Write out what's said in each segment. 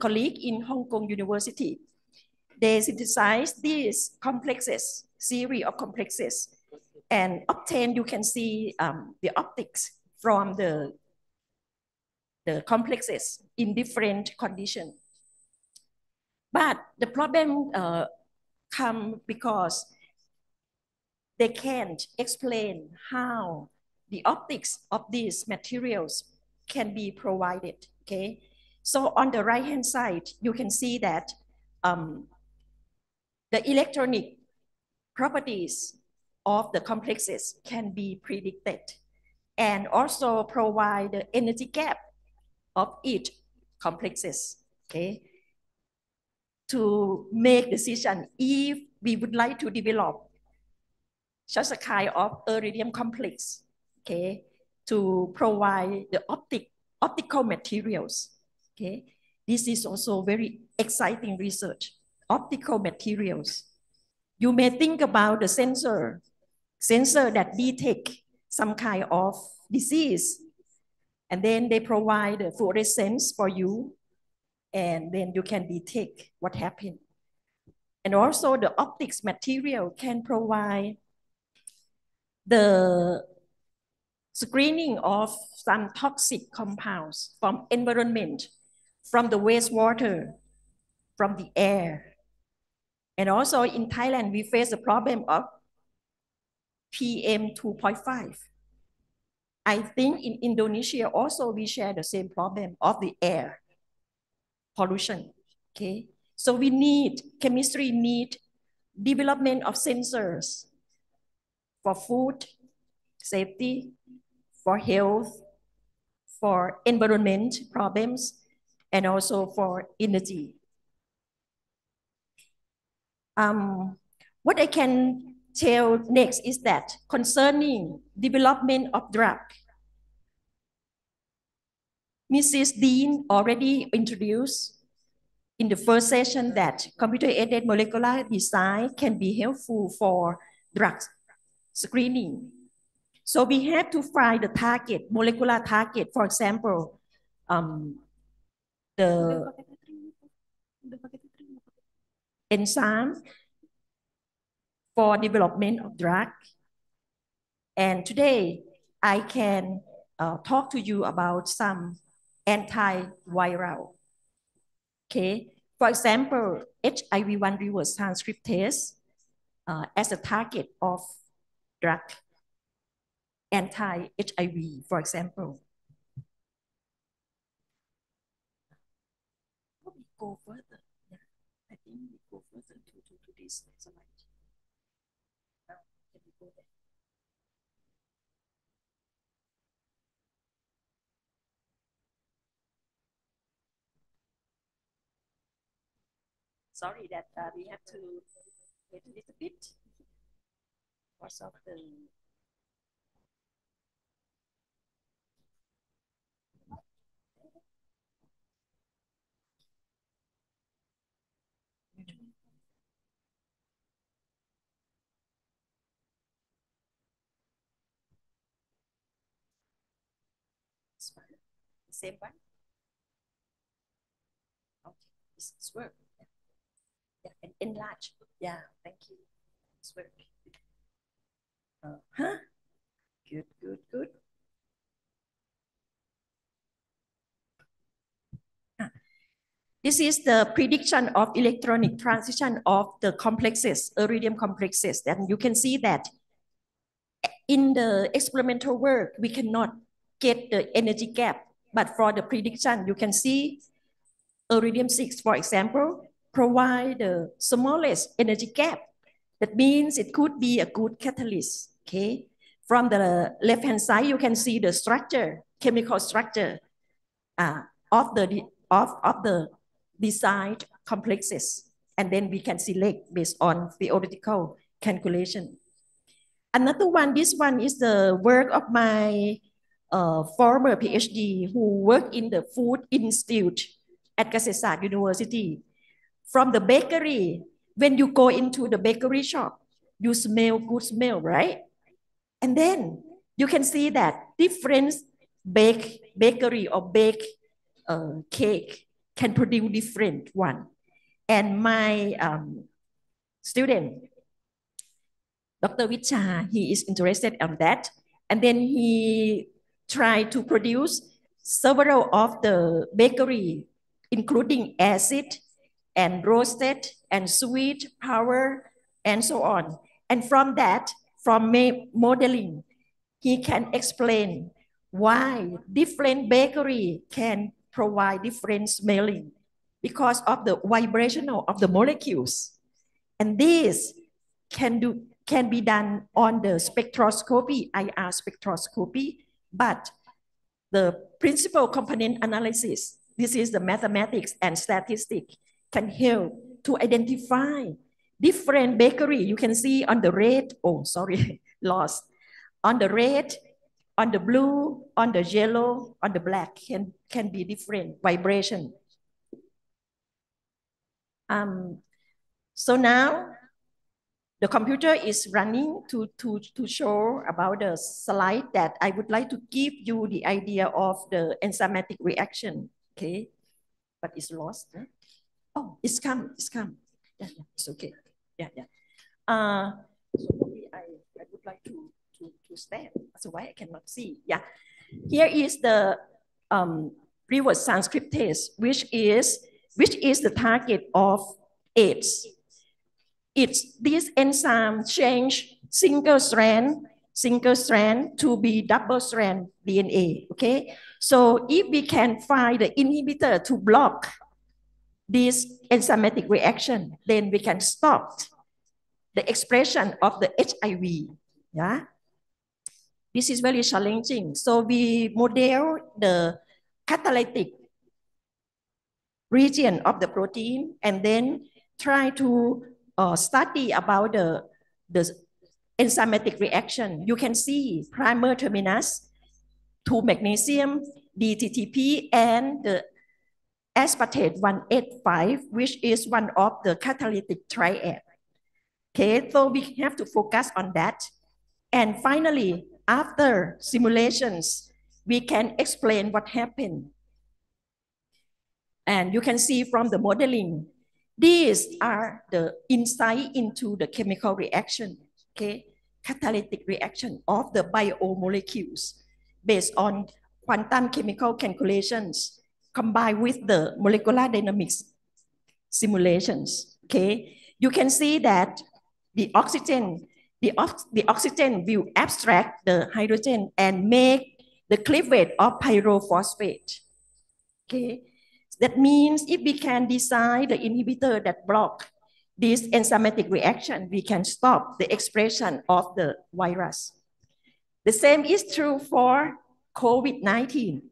colleague in Hong Kong University. They synthesized these complexes, series of complexes, and obtain, you can see um, the optics from the, the complexes in different conditions. But the problem uh, come because they can't explain how the optics of these materials can be provided, okay? So on the right-hand side, you can see that um, the electronic properties of the complexes can be predicted and also provide the energy gap of each complexes, okay? To make decision if we would like to develop such a kind of iridium complex, okay, to provide the optic optical materials, okay. This is also very exciting research, optical materials. You may think about the sensor, sensor that detect some kind of disease, and then they provide fluorescence for you, and then you can detect what happened. And also the optics material can provide the screening of some toxic compounds from environment, from the wastewater, from the air. And also in Thailand, we face the problem of PM 2.5. I think in Indonesia also we share the same problem of the air pollution, okay? So we need, chemistry need development of sensors for food safety, for health, for environment problems, and also for energy. Um, what I can tell next is that concerning development of drug, Mrs. Dean already introduced in the first session that computer-aided molecular design can be helpful for drugs screening. So we have to find the target, molecular target, for example, um, the enzyme for development of drug. And today I can uh, talk to you about some antiviral. Okay, for example, HIV-1 reverse transcriptase uh, as a target of drug, anti-HIV, for example. We go further. Yeah, I think we go further to, to, to this slide. Now, can we go there? Sorry that uh, we have to wait a little bit because of the same one. Okay, this is work. Yeah, yeah and enlarge. Yeah, thank you. It's work. Uh huh. Good, good, good. This is the prediction of electronic transition of the complexes, iridium complexes. And you can see that in the experimental work, we cannot get the energy gap. But for the prediction, you can see iridium 6, for example, provide the smallest energy gap. That means it could be a good catalyst, okay? From the left-hand side, you can see the structure, chemical structure uh, of the of, of the designed complexes. And then we can select based on theoretical calculation. Another one, this one is the work of my uh, former PhD who worked in the Food Institute at Kasetsart University. From the bakery, when you go into the bakery shop, you smell good smell, right? And then you can see that different bake bakery or bake uh, cake can produce different one. And my um, student, Dr. Vicha, he is interested on that. And then he tried to produce several of the bakery, including acid and roasted and sweet, power, and so on. And from that, from modeling, he can explain why different bakery can provide different smelling because of the vibrational of the molecules. And this can do can be done on the spectroscopy, IR spectroscopy, but the principal component analysis, this is the mathematics and statistics, can help to identify different bakery. You can see on the red, oh, sorry, lost. On the red, on the blue, on the yellow, on the black can, can be different vibration. Um, so now the computer is running to, to, to show about the slide that I would like to give you the idea of the enzymatic reaction, okay? But it's lost. Huh? Oh, it's come, it's come. Yeah, yeah, it's okay. Yeah, yeah. Uh, so maybe I, I would like to, to, to stand, that's why I cannot see. Yeah, here is the um, reverse transcriptase, which is, which is the target of AIDS it's this enzyme change single strand, single strand to be double strand DNA, okay? So if we can find the inhibitor to block this enzymatic reaction, then we can stop the expression of the HIV, yeah? This is very challenging. So we model the catalytic region of the protein and then try to uh, study about the, the enzymatic reaction, you can see primer terminus, 2 magnesium, DTTP, and the aspartate 185, which is one of the catalytic triad. Okay, so we have to focus on that. And finally, after simulations, we can explain what happened. And you can see from the modeling these are the insight into the chemical reaction, okay? Catalytic reaction of the biomolecules based on quantum chemical calculations combined with the molecular dynamics simulations, okay? You can see that the oxygen, the, ox the oxygen will abstract the hydrogen and make the cleavage of pyrophosphate, okay? That means if we can design the inhibitor that block this enzymatic reaction, we can stop the expression of the virus. The same is true for COVID-19.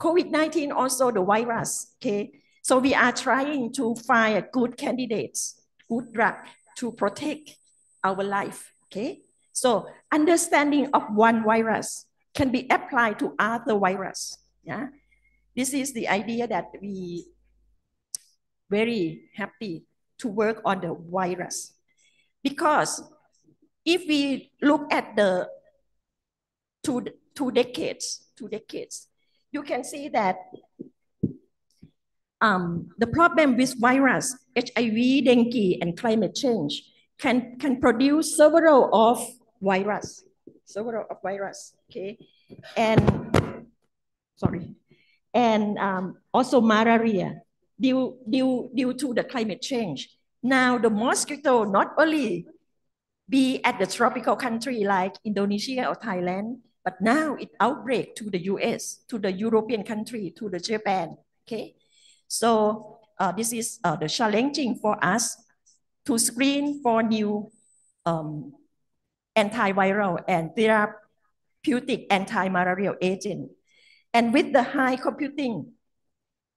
COVID-19 also the virus, okay? So we are trying to find good candidates, good drug to protect our life, okay? So understanding of one virus can be applied to other virus, yeah? This is the idea that we very happy to work on the virus. Because if we look at the two, two decades, two decades, you can see that um, the problem with virus, HIV, dengue, and climate change can, can produce several of virus, several of virus, okay? And, sorry, and um, also malaria due, due, due to the climate change. Now the mosquito not only be at the tropical country like Indonesia or Thailand, but now it outbreak to the US, to the European country, to the Japan, okay? So uh, this is uh, the challenging for us to screen for new um, antiviral and therapeutic anti-malarial agent and with the high computing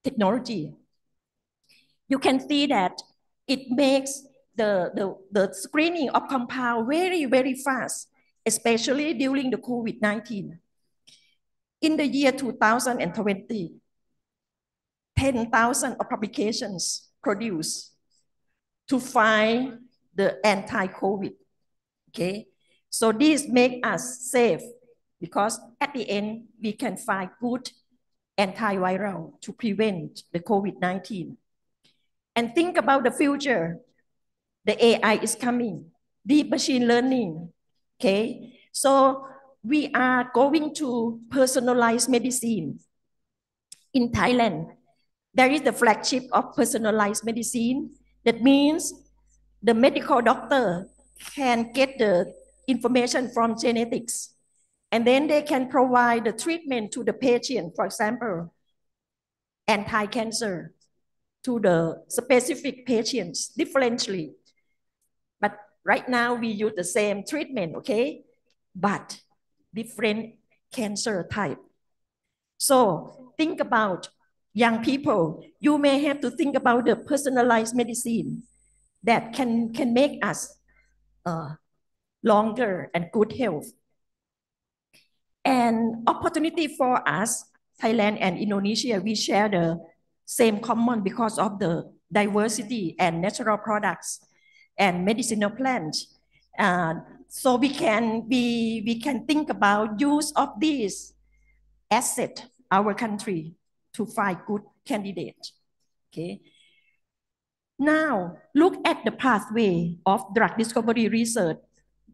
technology, you can see that it makes the, the, the screening of compound very, very fast, especially during the COVID-19. In the year 2020, 10,000 of publications produced to find the anti-COVID, okay? So this make us safe because at the end, we can find good antiviral to prevent the COVID-19. And think about the future. The AI is coming, deep machine learning, okay? So we are going to personalized medicine. In Thailand, there is the flagship of personalized medicine. That means the medical doctor can get the information from genetics and then they can provide the treatment to the patient, for example, anti-cancer to the specific patients differently. But right now we use the same treatment, okay? But different cancer type. So think about young people. You may have to think about the personalized medicine that can, can make us uh, longer and good health. And opportunity for us, Thailand and Indonesia, we share the same common because of the diversity and natural products and medicinal plants. Uh, so we can be we can think about use of these asset our country to find good candidates. Okay. Now look at the pathway of drug discovery research.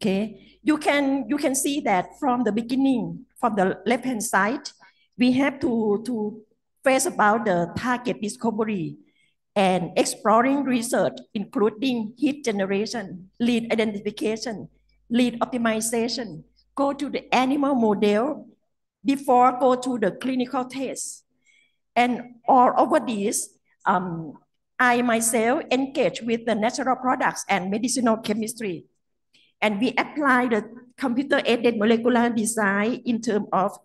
Okay, you can you can see that from the beginning, from the left hand side, we have to to face about the target discovery and exploring research, including heat generation, lead identification, lead optimization, go to the animal model before go to the clinical test. And all over this, um, I myself engage with the natural products and medicinal chemistry. And we apply the computer-aided molecular design in terms of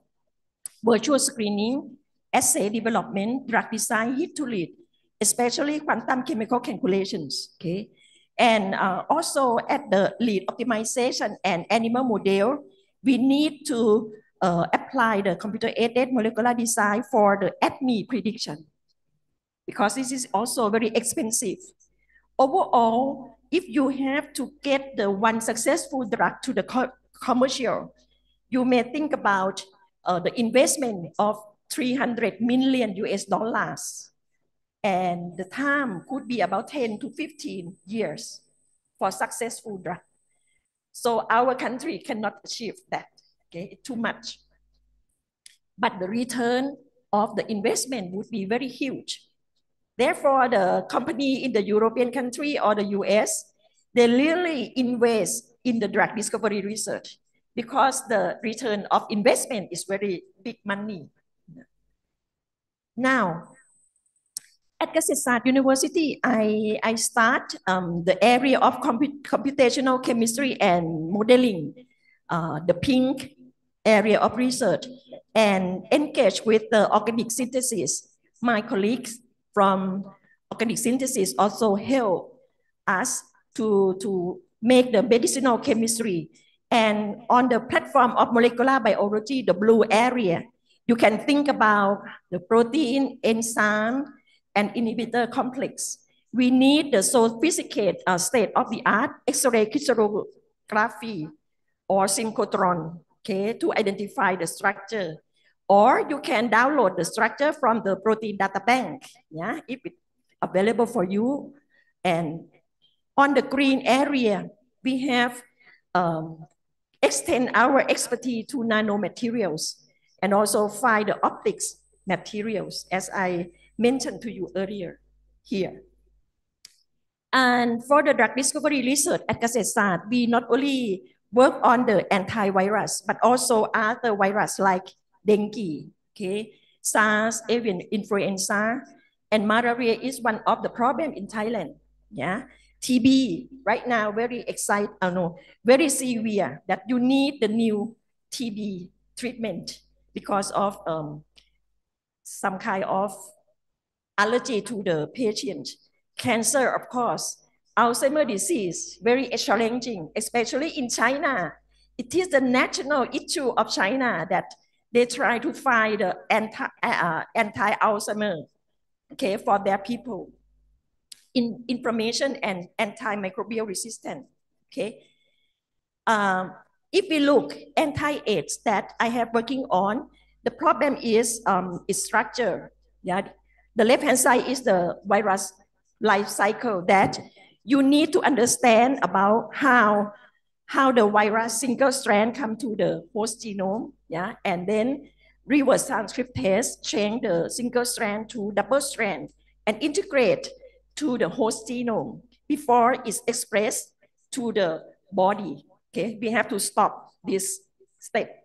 virtual screening, assay development, drug design, hit to lead, especially quantum chemical calculations, okay? And uh, also at the lead optimization and animal model, we need to uh, apply the computer-aided molecular design for the ADME prediction because this is also very expensive. Overall, if you have to get the one successful drug to the co commercial, you may think about uh, the investment of 300 million US dollars and the time could be about 10 to 15 years for successful drug. So our country cannot achieve that, okay, too much. But the return of the investment would be very huge. Therefore, the company in the European country or the US, they really invest in the drug discovery research because the return of investment is very big money. Now, at Kasetsart University, I, I start um, the area of comput computational chemistry and modeling, uh, the pink area of research, and engage with the organic synthesis. My colleagues from organic synthesis also help us to, to make the medicinal chemistry. And on the platform of molecular biology, the blue area, you can think about the protein, enzyme, and inhibitor complex. We need the sophisticated uh, state-of-the-art X-ray crystallography or synchrotron okay, to identify the structure. Or you can download the structure from the protein data bank, yeah, if it's available for you. And on the green area, we have um, extend our expertise to nanomaterials and also find the optics materials as I mentioned to you earlier here. And for the drug discovery research at Kasetsart, we not only work on the antivirus, but also other virus like dengue, okay, SARS, avian influenza, and malaria is one of the problem in Thailand. Yeah, TB right now very excited, uh, no, very severe that you need the new TB treatment because of um, some kind of allergy to the patient. Cancer, of course, Alzheimer's disease, very challenging, especially in China. It is the national issue of China that they try to find the anti, uh, anti-Alzheimer, okay, for their people. In inflammation and antimicrobial resistance, okay. Um, if we look anti-AIDS that I have working on, the problem is um, its structure. Yeah, the left hand side is the virus life cycle that you need to understand about how how the virus single strand come to the host genome, yeah, and then reverse transcriptase change the single strand to double strand and integrate to the host genome before it's expressed to the body. Okay, we have to stop this step.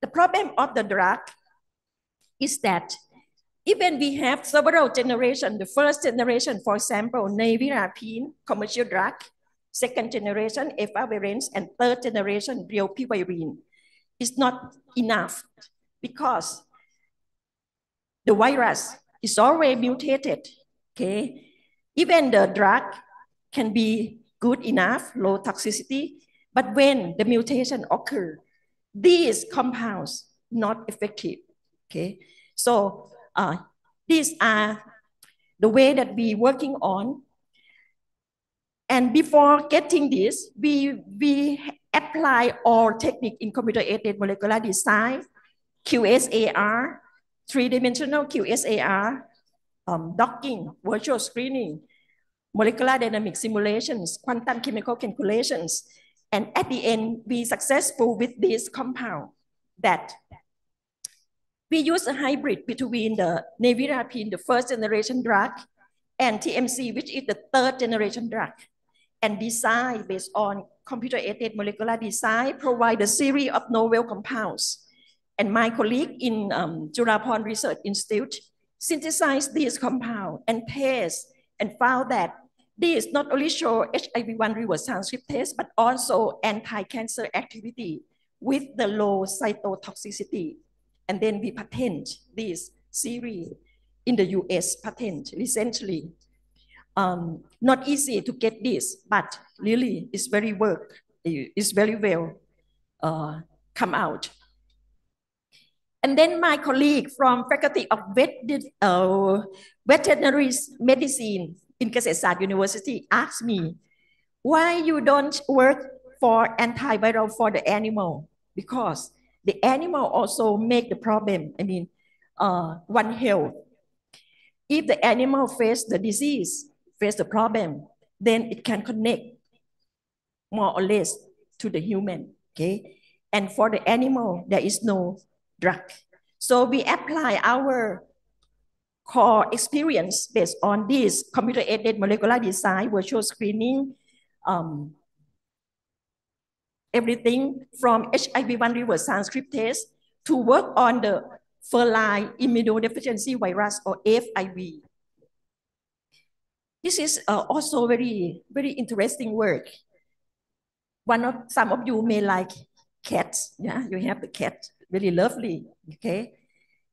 The problem of the drug is that even we have several generations, the first generation, for example, nevirapine, commercial drug, second generation, efavirenz, and third generation, rilpivirine, is not enough because the virus is already mutated, okay? Even the drug can be good enough, low toxicity, but when the mutation occur, these compounds not effective, okay? So uh, these are the way that we working on. And before getting this, we, we apply all technique in computer-aided molecular design, QSAR, three-dimensional QSAR, um, docking, virtual screening, molecular dynamic simulations, quantum chemical calculations. And at the end, we successful with this compound that we use a hybrid between the nevirapine, the first generation drug, and TMC, which is the third generation drug, and design based on computer-aided molecular design, provide a series of novel compounds. And my colleague in um, Jurapan Research Institute synthesized these compounds and test and found that these not only show HIV-1 reverse transcriptase, but also anti-cancer activity with the low cytotoxicity and then we patent this series in the US patent recently. Um, not easy to get this, but really it's very work, it's very well uh, come out. And then my colleague from Faculty of uh, Veterinary Medicine in Kasetsart University asked me, why you don't work for antiviral for the animal? Because the animal also make the problem. I mean, uh, one health. If the animal face the disease, face the problem, then it can connect more or less to the human. Okay, and for the animal, there is no drug. So we apply our core experience based on this computer-aided molecular design, virtual screening, um, everything from HIV-1 reverse transcriptase to work on the feline immunodeficiency virus or FIV. This is uh, also very, very interesting work. One of, some of you may like cats, yeah, you have the cat, really lovely, okay?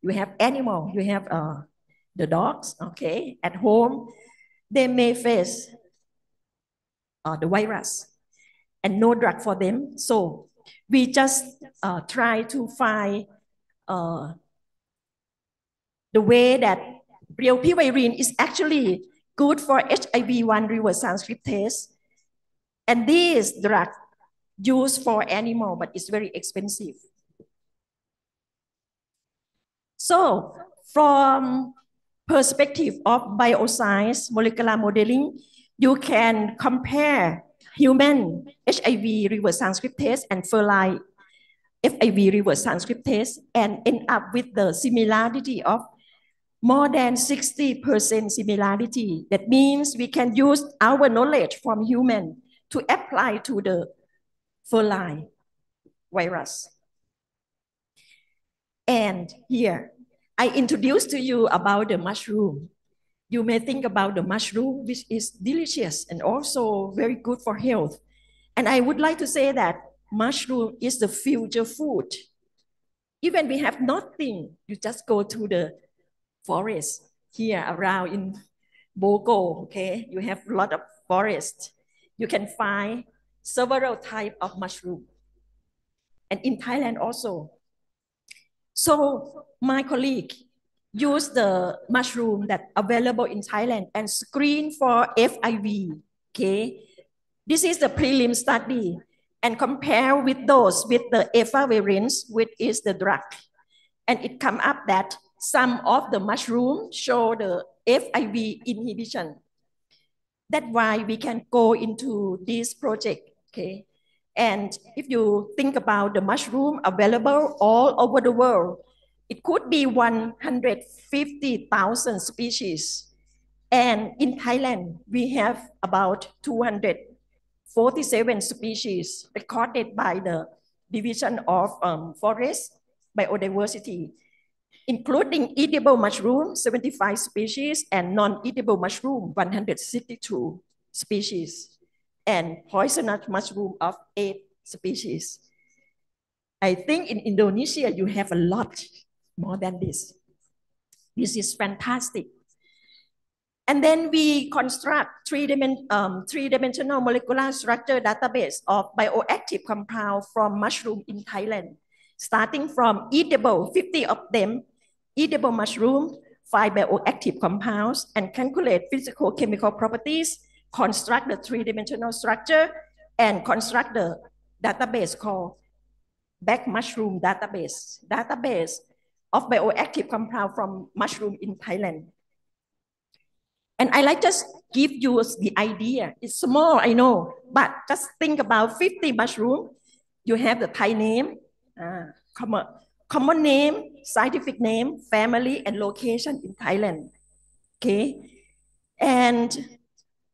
You have animal, you have uh, the dogs, okay, at home, they may face uh, the virus and no drug for them. So we just uh, try to find uh, the way that rilpivirine is actually good for HIV-1 reverse transcriptase. And this drug used for animal, but it's very expensive. So from perspective of bioscience, molecular modeling, you can compare human HIV reverse transcriptase and feline FIV reverse transcriptase and end up with the similarity of more than 60% similarity. That means we can use our knowledge from human to apply to the feline virus. And here, I introduce to you about the mushroom you may think about the mushroom, which is delicious and also very good for health. And I would like to say that mushroom is the future food. Even we have nothing, you just go to the forest here around in Bogo, okay? You have a lot of forest. You can find several type of mushroom. And in Thailand also. So my colleague use the mushroom that available in Thailand and screen for FIV. Okay, this is the prelim study and compare with those with the efavirenz, which is the drug. And it come up that some of the mushroom show the FIV inhibition. That's why we can go into this project, okay? And if you think about the mushroom available all over the world, it could be 150,000 species. And in Thailand, we have about 247 species recorded by the Division of um, Forest Biodiversity, including edible mushroom, 75 species, and non-edible mushroom, 162 species and poisonous mushroom of eight species. I think in Indonesia, you have a lot more than this. This is fantastic. And then we construct three-dimensional um, three molecular structure database of bioactive compound from mushroom in Thailand, starting from edible, 50 of them, edible mushroom, five bioactive compounds, and calculate physical chemical properties construct the three-dimensional structure and construct the database called back mushroom database, database of bioactive compound from mushroom in Thailand. And I like just give you the idea. It's small, I know, but just think about 50 mushroom. You have the Thai name, uh, common, common name, scientific name, family, and location in Thailand. Okay. And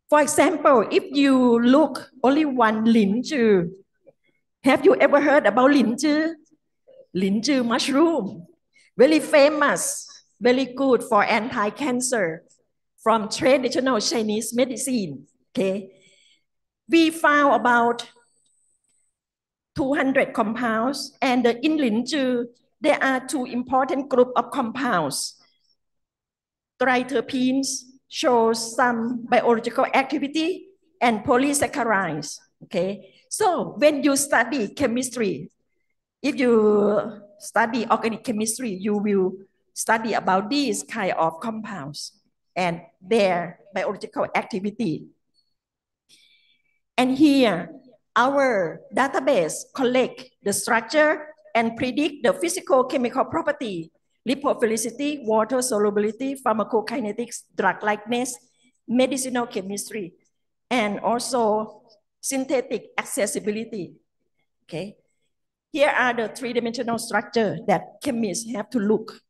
for example, if you look only one linju, have you ever heard about linju? Linju mushroom, very famous, very good for anti-cancer from traditional Chinese medicine. Okay, we found about 200 compounds, and in linju there are two important group of compounds: triterpenes shows some biological activity and polysaccharides. Okay, so when you study chemistry, if you study organic chemistry, you will study about these kind of compounds and their biological activity. And here, our database collect the structure and predict the physical chemical property lipophilicity, water solubility, pharmacokinetics, drug likeness, medicinal chemistry, and also synthetic accessibility. Okay. Here are the three-dimensional structure that chemists have to look.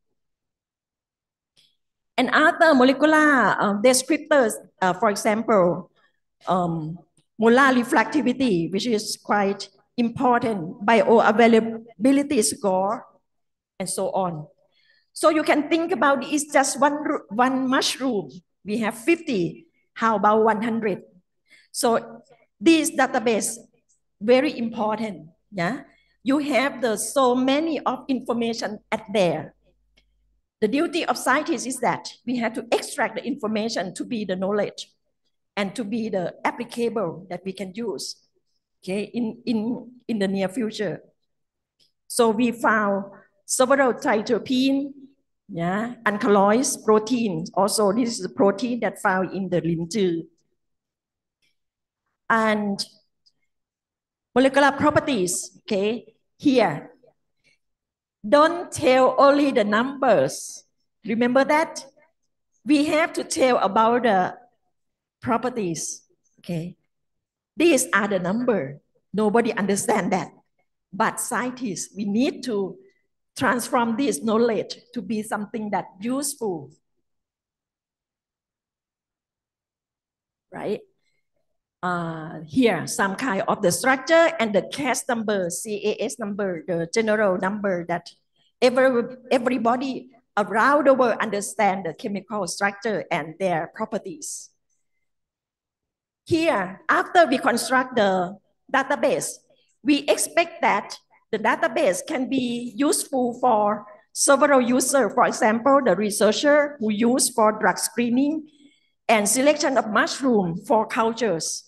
And other molecular uh, descriptors, uh, for example, um, molar reflectivity, which is quite important, bioavailability score, and so on. So you can think about it's just one, one mushroom. We have 50. How about 100? So this database, very important. Yeah. You have the so many of information at there. The duty of scientists is that we have to extract the information to be the knowledge and to be the applicable that we can use okay, in, in, in the near future. So we found several triterpene yeah, and alkaloids, proteins. Also, this is a protein that found in the linju. And molecular properties, okay, here. Don't tell only the numbers. Remember that? We have to tell about the properties, okay? These are the number. Nobody understand that. But scientists, we need to transform this knowledge to be something that useful. Right? Uh, here, some kind of the structure and the CAS number, CAS number, the general number that every, everybody around the world understand the chemical structure and their properties. Here, after we construct the database, we expect that the database can be useful for several users. For example, the researcher who use for drug screening and selection of mushroom for cultures.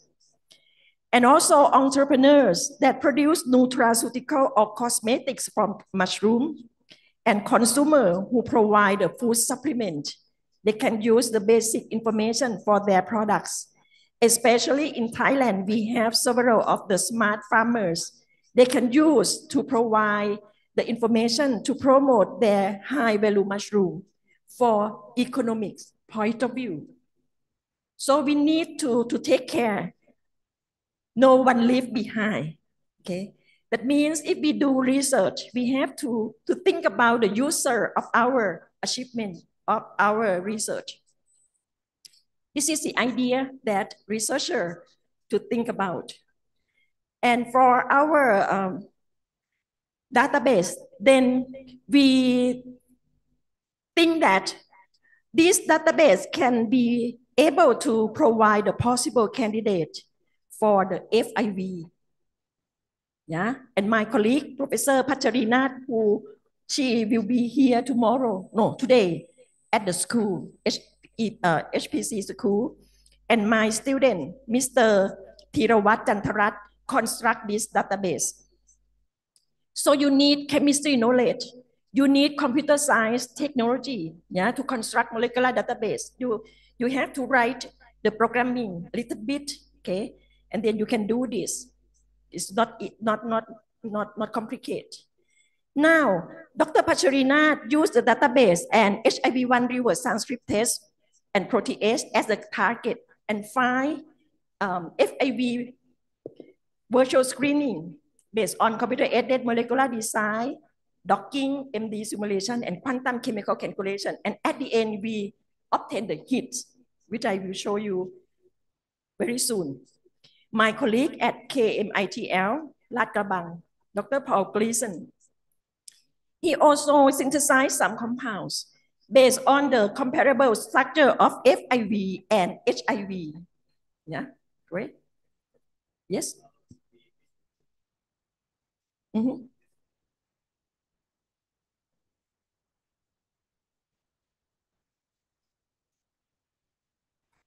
And also entrepreneurs that produce nutraceutical or cosmetics from mushroom and consumer who provide a food supplement. They can use the basic information for their products. Especially in Thailand, we have several of the smart farmers they can use to provide the information to promote their high value mushroom for economics point of view. So we need to, to take care. No one leave behind. Okay. That means if we do research, we have to, to think about the user of our achievement of our research. This is the idea that researcher to think about. And for our um, database, then we think that this database can be able to provide a possible candidate for the FIV. Yeah, and my colleague, Professor Pacharinath, who she will be here tomorrow, no, today, at the school, uh, HPC school. And my student, Mr. Thirawat Jantarat, construct this database. So you need chemistry knowledge. You need computer science technology yeah, to construct molecular database. You, you have to write the programming a little bit, okay? And then you can do this. It's not, not, not, not, not complicated. Now, Dr. Pacharinath used the database and HIV-1 reverse transcriptase and protease as the target and find um, FIV virtual screening based on computer-aided molecular design, docking, MD simulation, and quantum chemical calculation. And at the end, we obtain the hits, which I will show you very soon. My colleague at KMITL, Lad Krabang, Dr. Paul Gleason, he also synthesized some compounds based on the comparable structure of FIV and HIV. Yeah, great. Yes. Mm -hmm.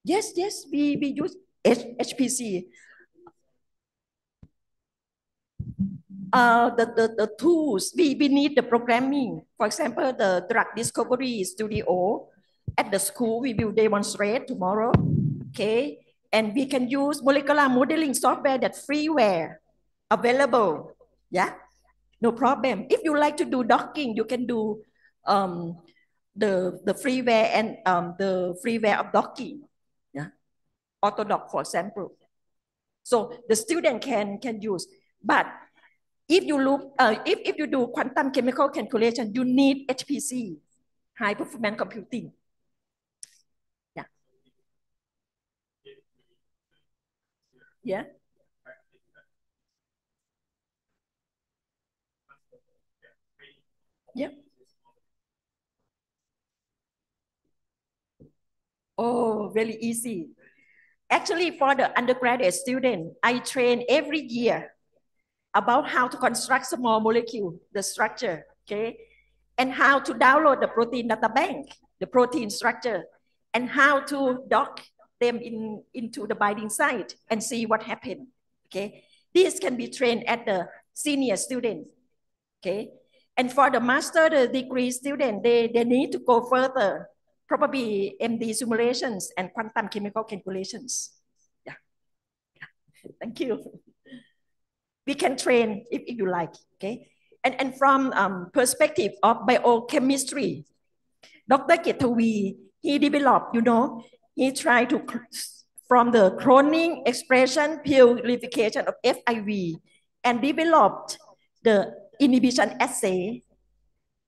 Yes, yes, we, we use H HPC. Uh, the, the, the tools, we, we need the programming. For example, the drug discovery studio at the school, we will demonstrate tomorrow, okay? And we can use molecular modeling software that freeware available yeah, no problem. If you like to do docking, you can do um, the the freeware and um, the freeware of docking. Yeah, autodock for example. So the student can can use, but if you look, uh, if, if you do quantum chemical calculation, you need HPC, high performance computing. Yeah. Yeah. Yep. Oh, really easy. Actually, for the undergraduate student, I train every year about how to construct small molecule, the structure, okay? And how to download the protein data bank, the protein structure, and how to dock them in, into the binding site and see what happened, okay? This can be trained at the senior student, okay? And for the master degree student, they, they need to go further, probably MD simulations and quantum chemical calculations. Yeah. yeah. Thank you. We can train if, if you like, okay? And, and from um, perspective of biochemistry, Dr. Ketavi, he developed, you know, he tried to, from the cloning expression purification of FIV and developed the inhibition assay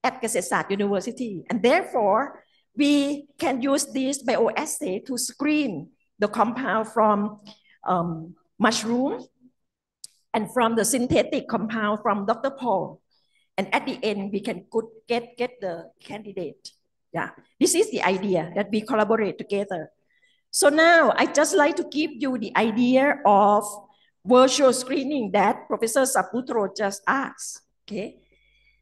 at Kasetsart University. And therefore, we can use this bioassay to screen the compound from um, mushroom and from the synthetic compound from Dr. Paul. And at the end, we can get, get the candidate. Yeah, this is the idea that we collaborate together. So now I just like to give you the idea of virtual screening that Professor Saputro just asked. Okay.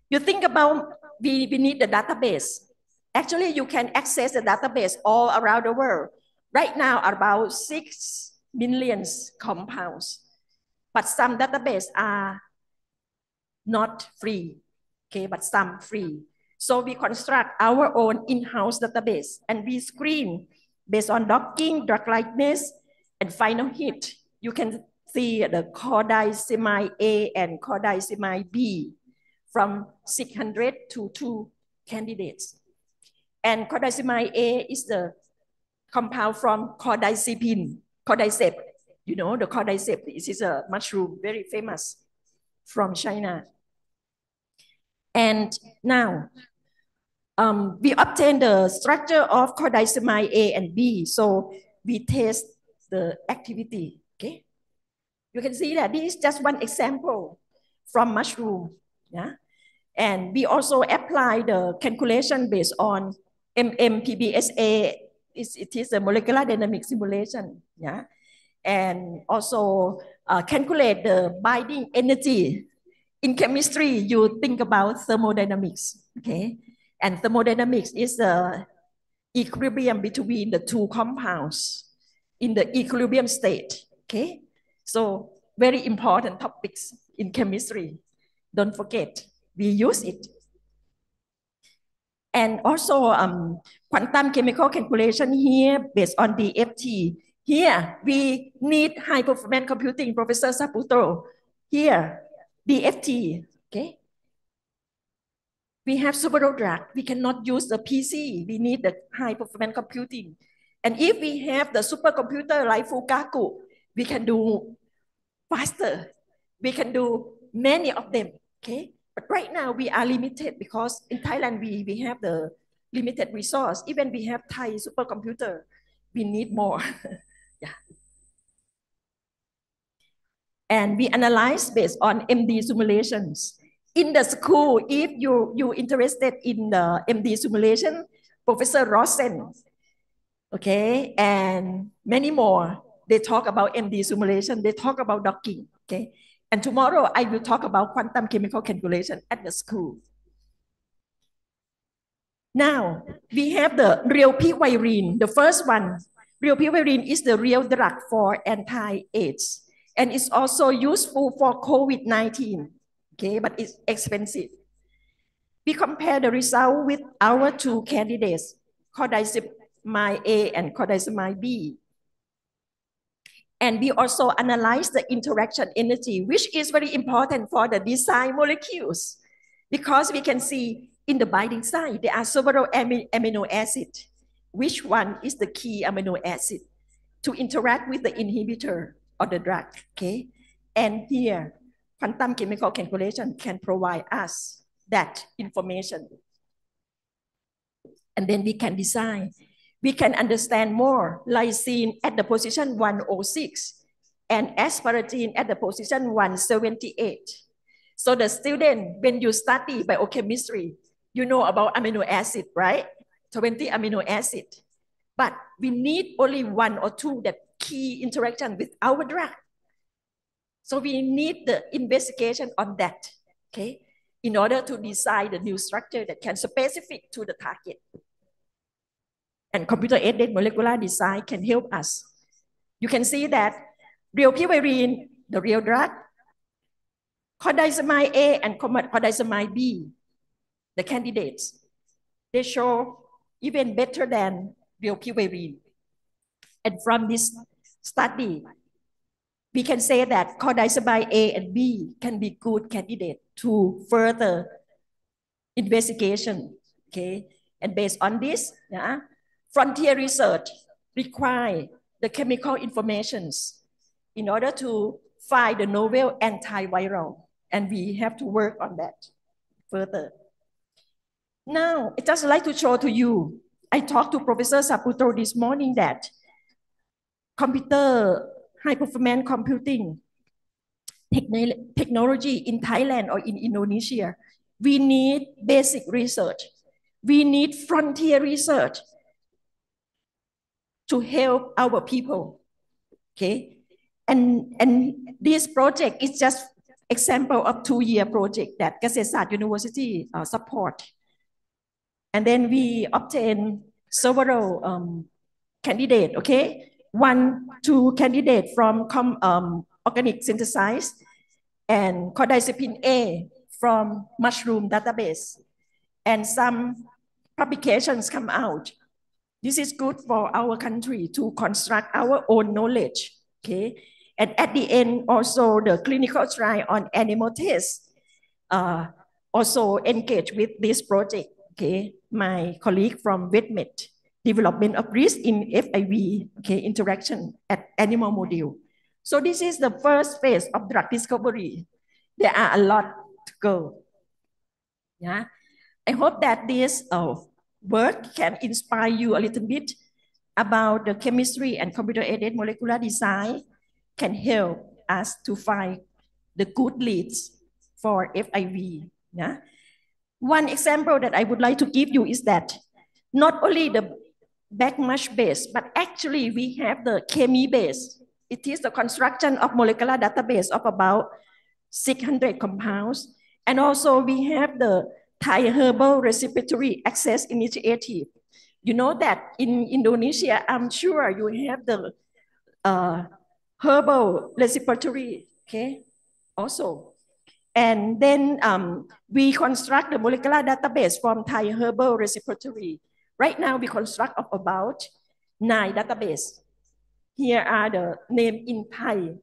You think about we, we need the database. Actually, you can access the database all around the world. Right now, about six millions compounds, but some database are not free, okay, but some free. So we construct our own in-house database and we screen based on docking, drug likeness, and final hit. You can see the cordicimide A and cordicimide B from 600 to two candidates. And cordizepine A is the compound from cordizepine, cordyceps. You know, the cordyceps this is a mushroom, very famous from China. And now um, we obtain the structure of cordycepin A and B. So we test the activity, okay? You can see that this is just one example from mushroom, yeah? And we also apply the calculation based on MMPBSA. It is a molecular dynamic simulation, yeah? And also uh, calculate the binding energy. In chemistry, you think about thermodynamics, okay? And thermodynamics is the equilibrium between the two compounds in the equilibrium state. Okay, so very important topics in chemistry. Don't forget, we use it. And also um, quantum chemical calculation here based on DFT. Here, we need high performance computing, Professor Saputro. Here, DFT, okay? we have several drugs. We cannot use the PC. We need the high performance computing. And if we have the supercomputer like Fugaku, we can do faster. We can do many of them. Okay. But right now we are limited because in Thailand we, we have the limited resource. Even we have Thai supercomputer, we need more. yeah. And we analyze based on MD simulations in the school, if you you interested in the MD simulation, Professor Rosen, okay, and many more, they talk about MD simulation. They talk about docking, okay. And tomorrow I will talk about quantum chemical calculation at the school. Now we have the real rilpivirine. The first one, Real rilpivirine is the real drug for anti-AIDS, and it's also useful for COVID-19 okay, but it's expensive. We compare the result with our two candidates, cordycepin A and cordycepin B. And we also analyze the interaction energy, which is very important for the design molecules, because we can see in the binding site, there are several amino acids. Which one is the key amino acid to interact with the inhibitor of the drug, okay? And here, quantum chemical calculation can provide us that information. And then we can design. We can understand more lysine at the position 106 and asparagine at the position 178. So the student, when you study biochemistry, you know about amino acid, right? 20 amino acid. But we need only one or two that key interaction with our drug. So we need the investigation on that, okay, in order to design the new structure that can specific to the target. And computer-aided molecular design can help us. You can see that rilpivirine, the real drug, cordycepin A and cordycepin B, the candidates, they show even better than rilpivirine. And from this study, we can say that cordycepin A and B can be good candidate to further investigation. Okay, and based on this, yeah, frontier research require the chemical informations in order to find the novel antiviral, and we have to work on that further. Now, I just like to show to you. I talked to Professor Saputro this morning that computer high performance computing technology in Thailand or in Indonesia. We need basic research. We need frontier research to help our people. Okay. And, and this project is just example of two-year project that Kasetsart University uh, support. And then we obtain several um, candidate, okay? One, two candidate from um, organic synthesis and cordycepin A from mushroom database. And some publications come out. This is good for our country to construct our own knowledge, okay? And at the end, also the clinical trial on animal tests uh, also engage with this project. Okay, my colleague from VetMed, development of risk in FIV, okay, interaction at animal model. So this is the first phase of drug discovery. There are a lot to go. Yeah, I hope that this uh, work can inspire you a little bit about the chemistry and computer-aided molecular design can help us to find the good leads for FIV. Yeah. One example that I would like to give you is that not only the backmatch base, but actually we have the chemi base. It is the construction of molecular database of about 600 compounds. And also we have the Thai Herbal Respiratory Access Initiative. You know that in Indonesia, I'm sure you have the uh, herbal respiratory, okay, also. And then um, we construct the molecular database from Thai herbal respiratory. Right now, we construct of about nine database. Here are the name in Thai.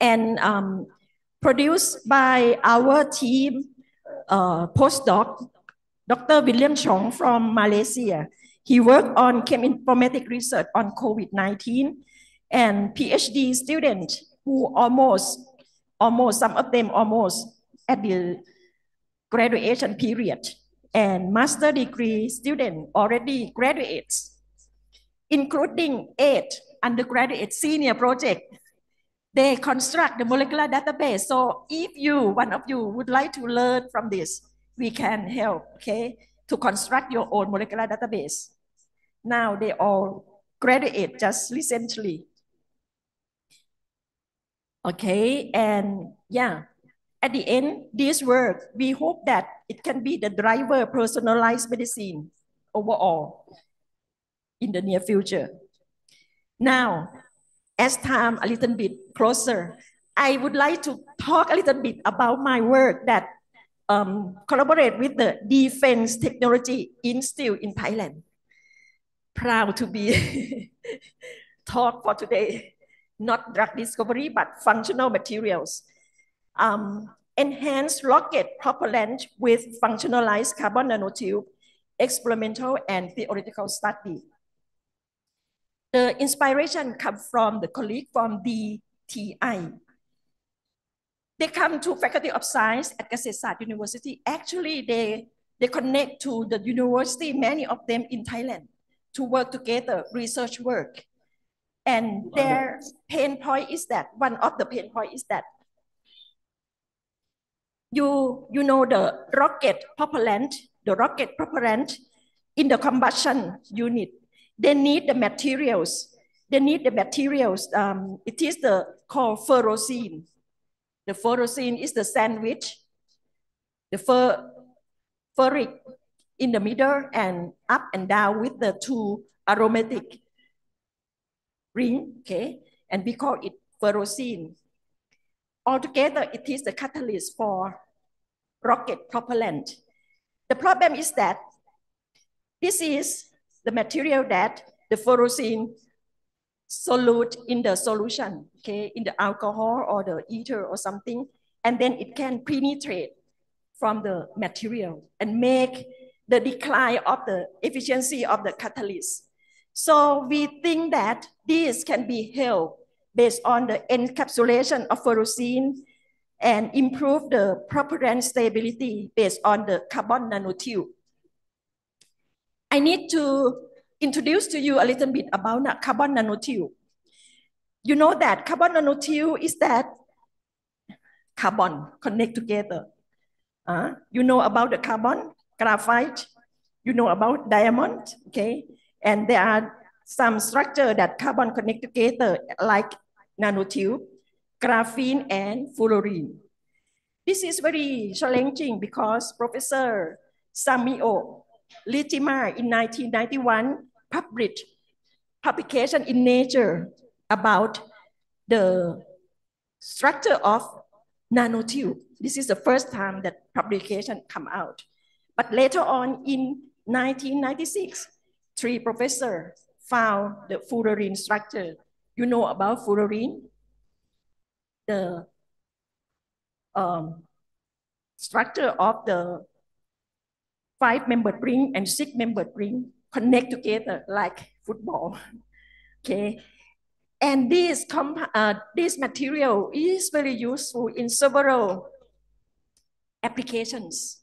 And um, produced by our team uh, postdoc, Dr. William Chong from Malaysia. He worked on cheminformatic research on COVID-19 and PhD student who almost, almost, some of them almost at the graduation period and master degree student already graduates, including eight undergraduate senior project they construct the molecular database. So if you, one of you would like to learn from this, we can help, okay, to construct your own molecular database. Now they all graduate just recently. Okay, and yeah, at the end, this work, we hope that it can be the driver personalized medicine overall in the near future. Now, as time a little bit closer, I would like to talk a little bit about my work that um, collaborate with the Defense Technology Institute in Thailand. Proud to be talk for today, not drug discovery, but functional materials. Um, enhanced rocket propellant with functionalized carbon nanotube, experimental and theoretical study. The inspiration comes from the colleague from DTI. They come to Faculty of Science at Kasetsart University. Actually, they, they connect to the university, many of them in Thailand, to work together, research work. And their pain point is that, one of the pain point is that you, you know the rocket propellant, the rocket propellant in the combustion unit they need the materials. They need the materials. Um, it is the called ferrocene. The ferrocene is the sandwich. The fer, ferric in the middle and up and down with the two aromatic ring, okay? And we call it ferrocene. Altogether, it is the catalyst for rocket propellant. The problem is that this is the material that the ferrocene solute in the solution, okay, in the alcohol or the ether or something, and then it can penetrate from the material and make the decline of the efficiency of the catalyst. So we think that this can be helped based on the encapsulation of ferrocene and improve the propellant stability based on the carbon nanotube. I need to introduce to you a little bit about carbon nanotube. You know that carbon nanotube is that carbon connect together. Uh, you know about the carbon, graphite, you know about diamond, okay? And there are some structure that carbon connect together like nanotube, graphene, and fullerene. This is very challenging because Professor Sumio Iijima in 1991 published publication in Nature about the structure of nanotube. This is the first time that publication come out. But later on in 1996, three professors found the fullerene structure. You know about fullerene? The um, structure of the five-membered ring and six-membered ring connect together like football. Okay, and this uh, this material is very useful in several applications.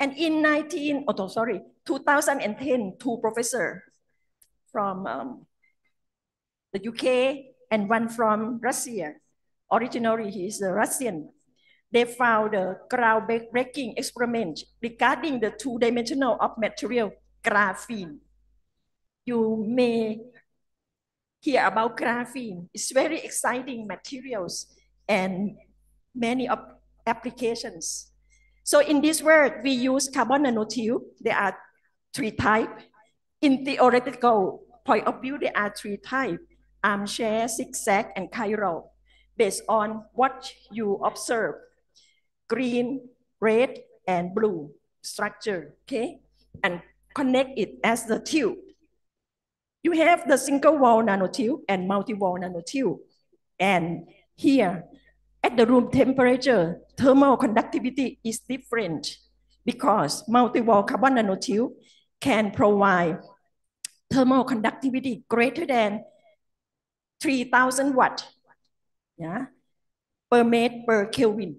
And in 19, oh, sorry, 2010, two professors from um, the UK and one from Russia. Originally, he is a Russian. They found a groundbreaking experiment regarding the two-dimensional of material graphene. You may hear about graphene. It's very exciting materials and many applications. So in this work, we use carbon nanotube. There are three types. In theoretical point of view, there are three types, armchair, zigzag, and chiral, based on what you observe, green, red, and blue structure, okay? And connect it as the tube. You have the single wall nanotube and multi-wall nanotube. And here, at the room temperature, thermal conductivity is different because multi-wall carbon nanotube can provide thermal conductivity greater than 3000 watt yeah, per meter per Kelvin.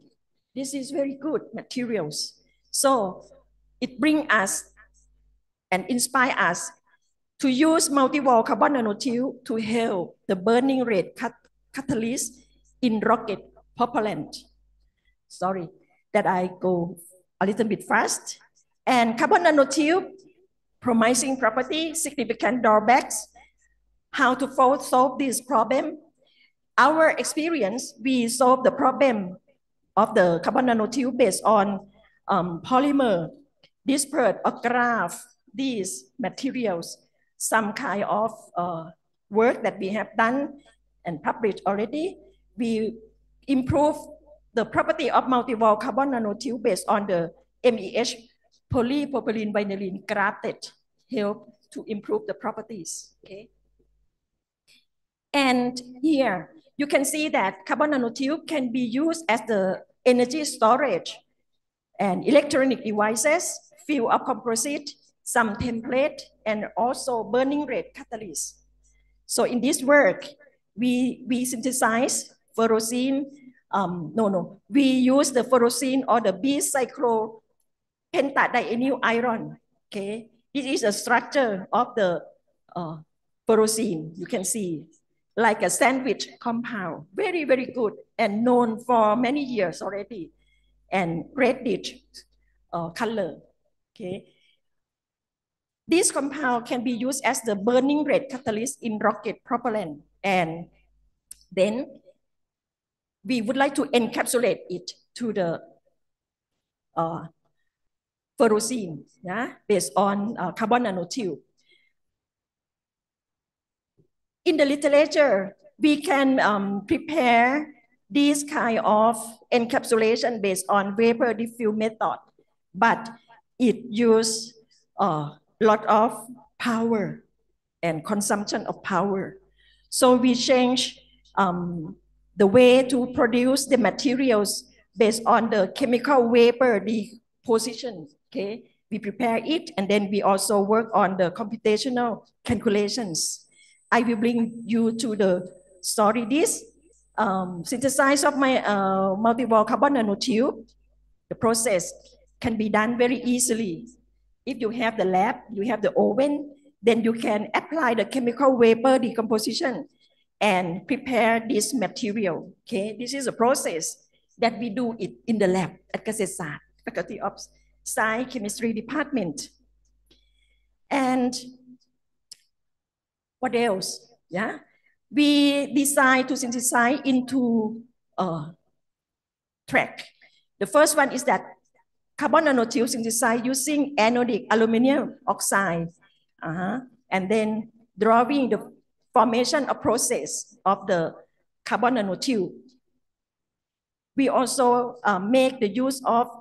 This is very good materials. So it brings us and inspire us to use multi-wall carbon nanotube to help the burning rate cat catalyst in rocket propellant. Sorry that I go a little bit fast. And carbon nanotube, promising property, significant drawbacks, how to solve this problem. Our experience, we solve the problem of the carbon nanotube based on um, polymer, disperse or graph these materials, some kind of uh, work that we have done and published already. We improve the property of multi-wall carbon nanotube based on the MEH polyphenylene vinylene grafted help to improve the properties. Okay. And here you can see that carbon nanotube can be used as the energy storage and electronic devices, field of composite, some template, and also burning rate catalyst. So in this work, we, we synthesize ferrocene um, no, no. We use the ferrocene or the B-cyclopentadienyl iron. Okay, this is a structure of the uh, ferrocene. You can see like a sandwich compound, very, very good and known for many years already, and reddish uh, color. Okay. This compound can be used as the burning red catalyst in rocket propellant. And then we would like to encapsulate it to the uh, ferrocene, yeah, based on uh, carbon nanotube. In the literature, we can um, prepare this kind of encapsulation based on vapor diffuse method, but it use a lot of power and consumption of power. So we change um, the way to produce the materials based on the chemical vapor deposition. Okay, we prepare it and then we also work on the computational calculations. I will bring you to the story this um, synthesis of my uh, multi-wall carbon nanotube. The process can be done very easily. If you have the lab, you have the oven, then you can apply the chemical vapor decomposition and prepare this material. Okay, this is a process that we do it in the lab at Kasetsart, Faculty of Science Chemistry Department. And what else? Yeah, we decide to synthesize into a track. The first one is that carbon nanotube synthesized using anodic aluminum oxide, uh -huh. and then drawing the formation of process of the carbon nanotube. We also uh, make the use of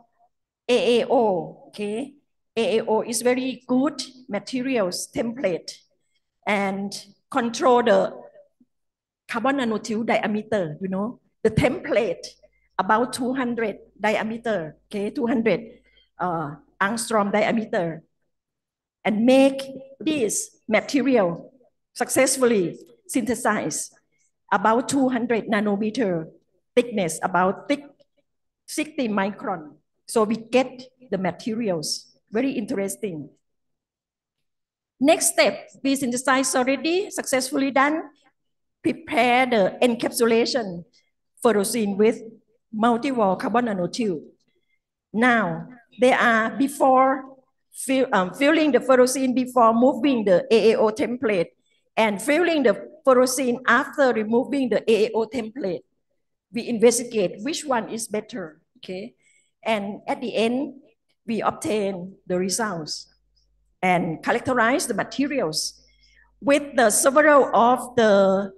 AAO, okay? AAO is very good materials template and control the carbon nanotube diameter, you know, the template about 200 diameter, okay, 200 uh, angstrom diameter, and make this material successfully synthesized about 200 nanometer thickness, about thick 60 micron. So we get the materials. Very interesting. Next step, we synthesize already successfully done. Prepare the encapsulation ferrocene with multi-wall carbon nanotube. Now, they are before fill, um, filling the ferrocene before moving the AAO template and filling the ferrocene after removing the AAO template. We investigate which one is better, okay? And at the end, we obtain the results and characterize the materials. With the several of the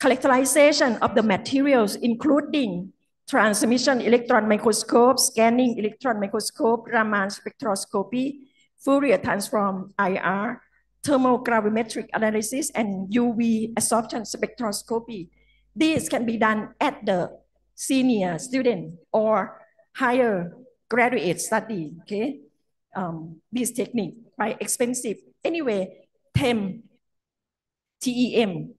characterization of the materials, including transmission electron microscope, scanning electron microscope, Raman spectroscopy, Fourier transform IR, thermogravimetric analysis, and UV absorption spectroscopy. These can be done at the senior student or higher graduate study, okay? Um, this technique, quite expensive. Anyway, TEM, TEM.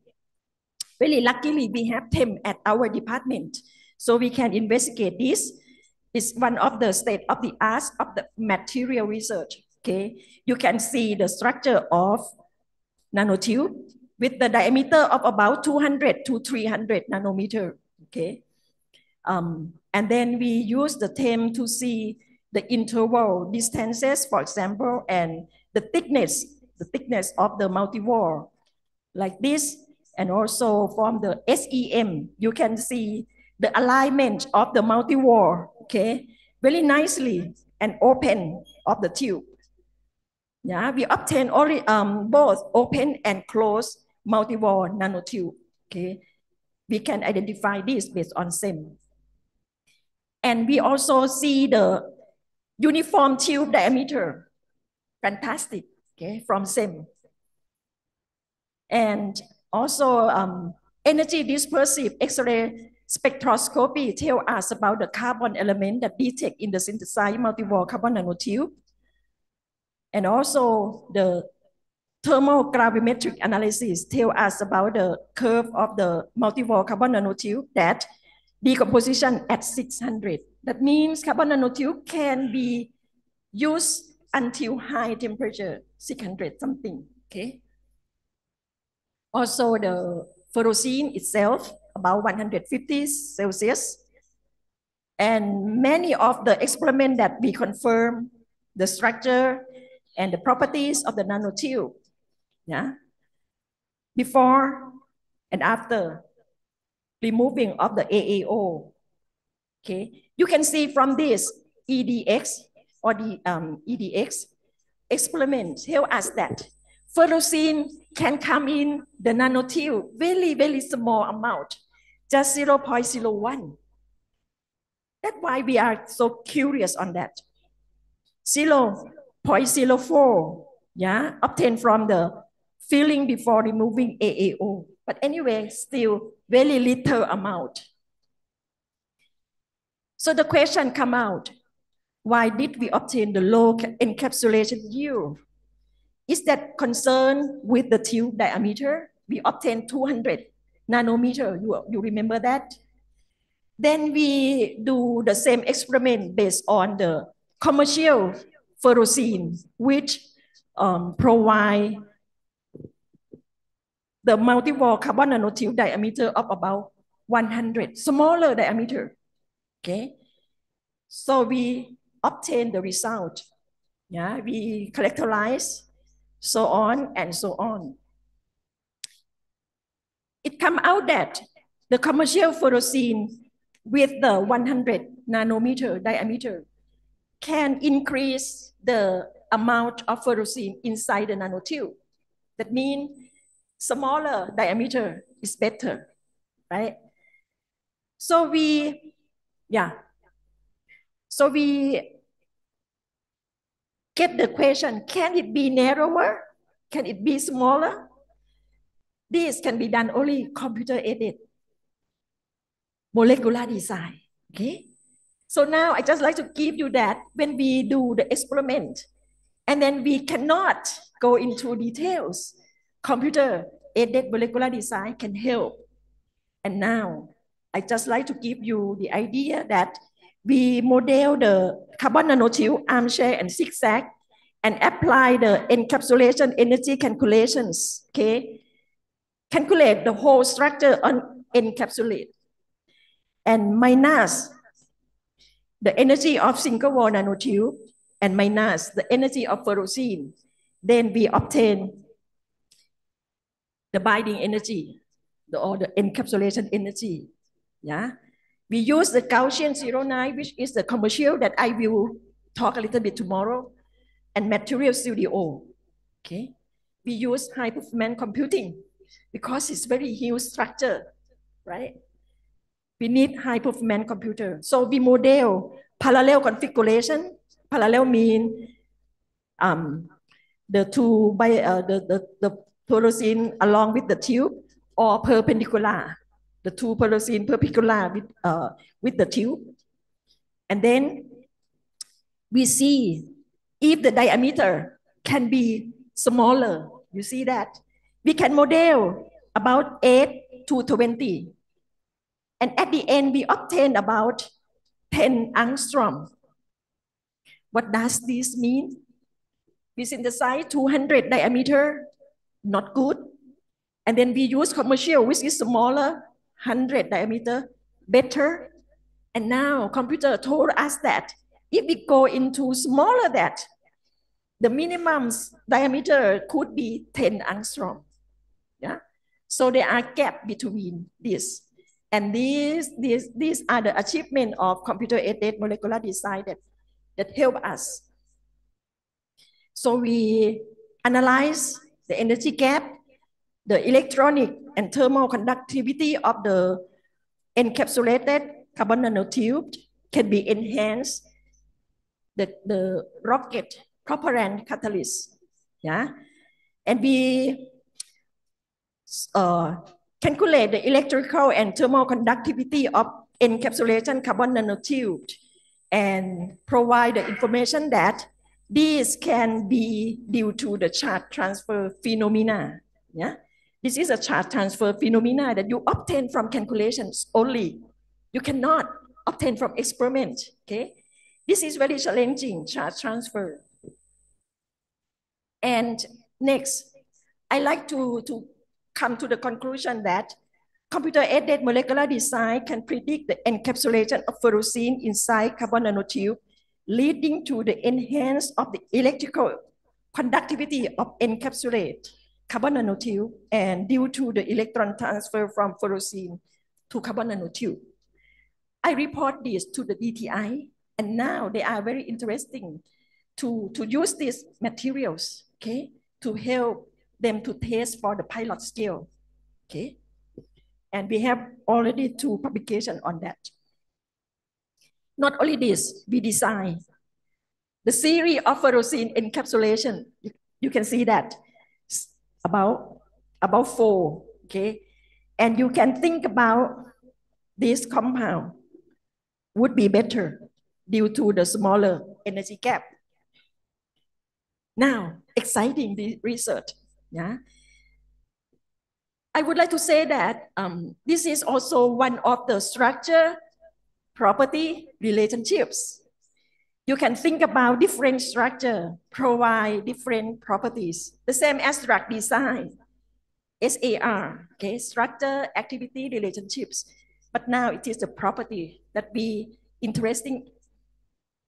Very luckily, we have TEM at our department. So we can investigate this. It's one of the state of the art of the material research. Okay, you can see the structure of nanotube with the diameter of about 200 to 300 nanometer. Okay, um, and then we use the TEM to see the interval distances, for example, and the thickness, the thickness of the multi-wall, like this, and also from the SEM, you can see the alignment of the multi-wall, okay, very nicely and open of the tube. Yeah, we obtain only um, both open and closed multi-wall nanotube, okay. We can identify this based on SEM. And we also see the uniform tube diameter, fantastic, okay, from SEM. And also um, energy dispersive X-ray Spectroscopy tell us about the carbon element that detect in the synthesized multi-wall carbon nanotube. And also the thermogravimetric analysis tell us about the curve of the multi-wall carbon nanotube that decomposition at 600. That means carbon nanotube can be used until high temperature, 600 something, okay? Also the ferrocene itself about 150 Celsius. And many of the experiments that we confirm the structure and the properties of the nanotube, yeah, before and after removing of the AAO. Okay, you can see from this EDX or the um, EDX experiment tell us that ferrocene can come in the nanotube very, very small amount just 0.01. That's why we are so curious on that. 0.04, yeah, obtained from the filling before removing AAO. But anyway, still very little amount. So the question come out, why did we obtain the low encapsulation yield? Is that concern with the tube diameter? We obtained 200 nanometer. You, you remember that? Then we do the same experiment based on the commercial ferrocene, which um, provide the multi-wall carbon nanotube diameter of about 100, smaller diameter. Okay, so we obtain the result. Yeah, we characterize, so on and so on it come out that the commercial ferrocene with the 100 nanometer diameter can increase the amount of ferrocene inside the nanotube. That means smaller diameter is better, right? So we, yeah. So we get the question, can it be narrower? Can it be smaller? This can be done only computer aided molecular design. Okay. So now I just like to give you that when we do the experiment, and then we cannot go into details, computer aided molecular design can help. And now I just like to give you the idea that we model the carbon nanotube armchair and zigzag and apply the encapsulation energy calculations, okay? Calculate the whole structure on encapsulate and minus the energy of single wall nanotube and minus the energy of ferrocene. Then we obtain the binding energy the, or the encapsulation energy. Yeah. We use the Gaussian 09, which is the commercial that I will talk a little bit tomorrow, and Material Studio. Okay. We use high performance computing because it's very huge structure, right? We need high performance computer. So we model parallel configuration. Parallel mean um, the two by uh, the, the, the ferrocene along with the tube or perpendicular, the two perpendicular with, uh, with the tube. And then we see if the diameter can be smaller, you see that? We can model about 8 to 20. And at the end, we obtain about 10 angstrom. What does this mean? We synthesize 200 diameter, not good. And then we use commercial, which is smaller, 100 diameter, better. And now computer told us that if we go into smaller that, the minimum diameter could be 10 angstrom. Yeah. So there are gap between this. And these, these, these are the achievement of computer-aided molecular design that, that help us. So we analyze the energy gap the electronic and thermal conductivity of the encapsulated carbon nanotube can be enhanced. The, the rocket propellant catalyst yeah? And we uh, calculate the electrical and thermal conductivity of encapsulation carbon nanotube and provide the information that this can be due to the charge transfer phenomena yeah this is a charge transfer phenomena that you obtain from calculations only. You cannot obtain from experiment, okay? This is very challenging, charge transfer. And next, I like to, to come to the conclusion that computer-aided molecular design can predict the encapsulation of ferrocene inside carbon nanotube, leading to the enhance of the electrical conductivity of encapsulate carbon nanotube and due to the electron transfer from ferrocene to carbon nanotube. I report this to the DTI and now they are very interesting to, to use these materials, okay, to help them to test for the pilot scale, okay? And we have already two publications on that. Not only this, we design the series of ferrocene encapsulation. You, you can see that about, about four, okay? And you can think about this compound would be better due to the smaller energy gap. Now, exciting research, yeah? I would like to say that um, this is also one of the structure property relationships you can think about different structure, provide different properties. The same as drug design, SAR, okay, structure, activity, relationships. But now it is the property that we interesting,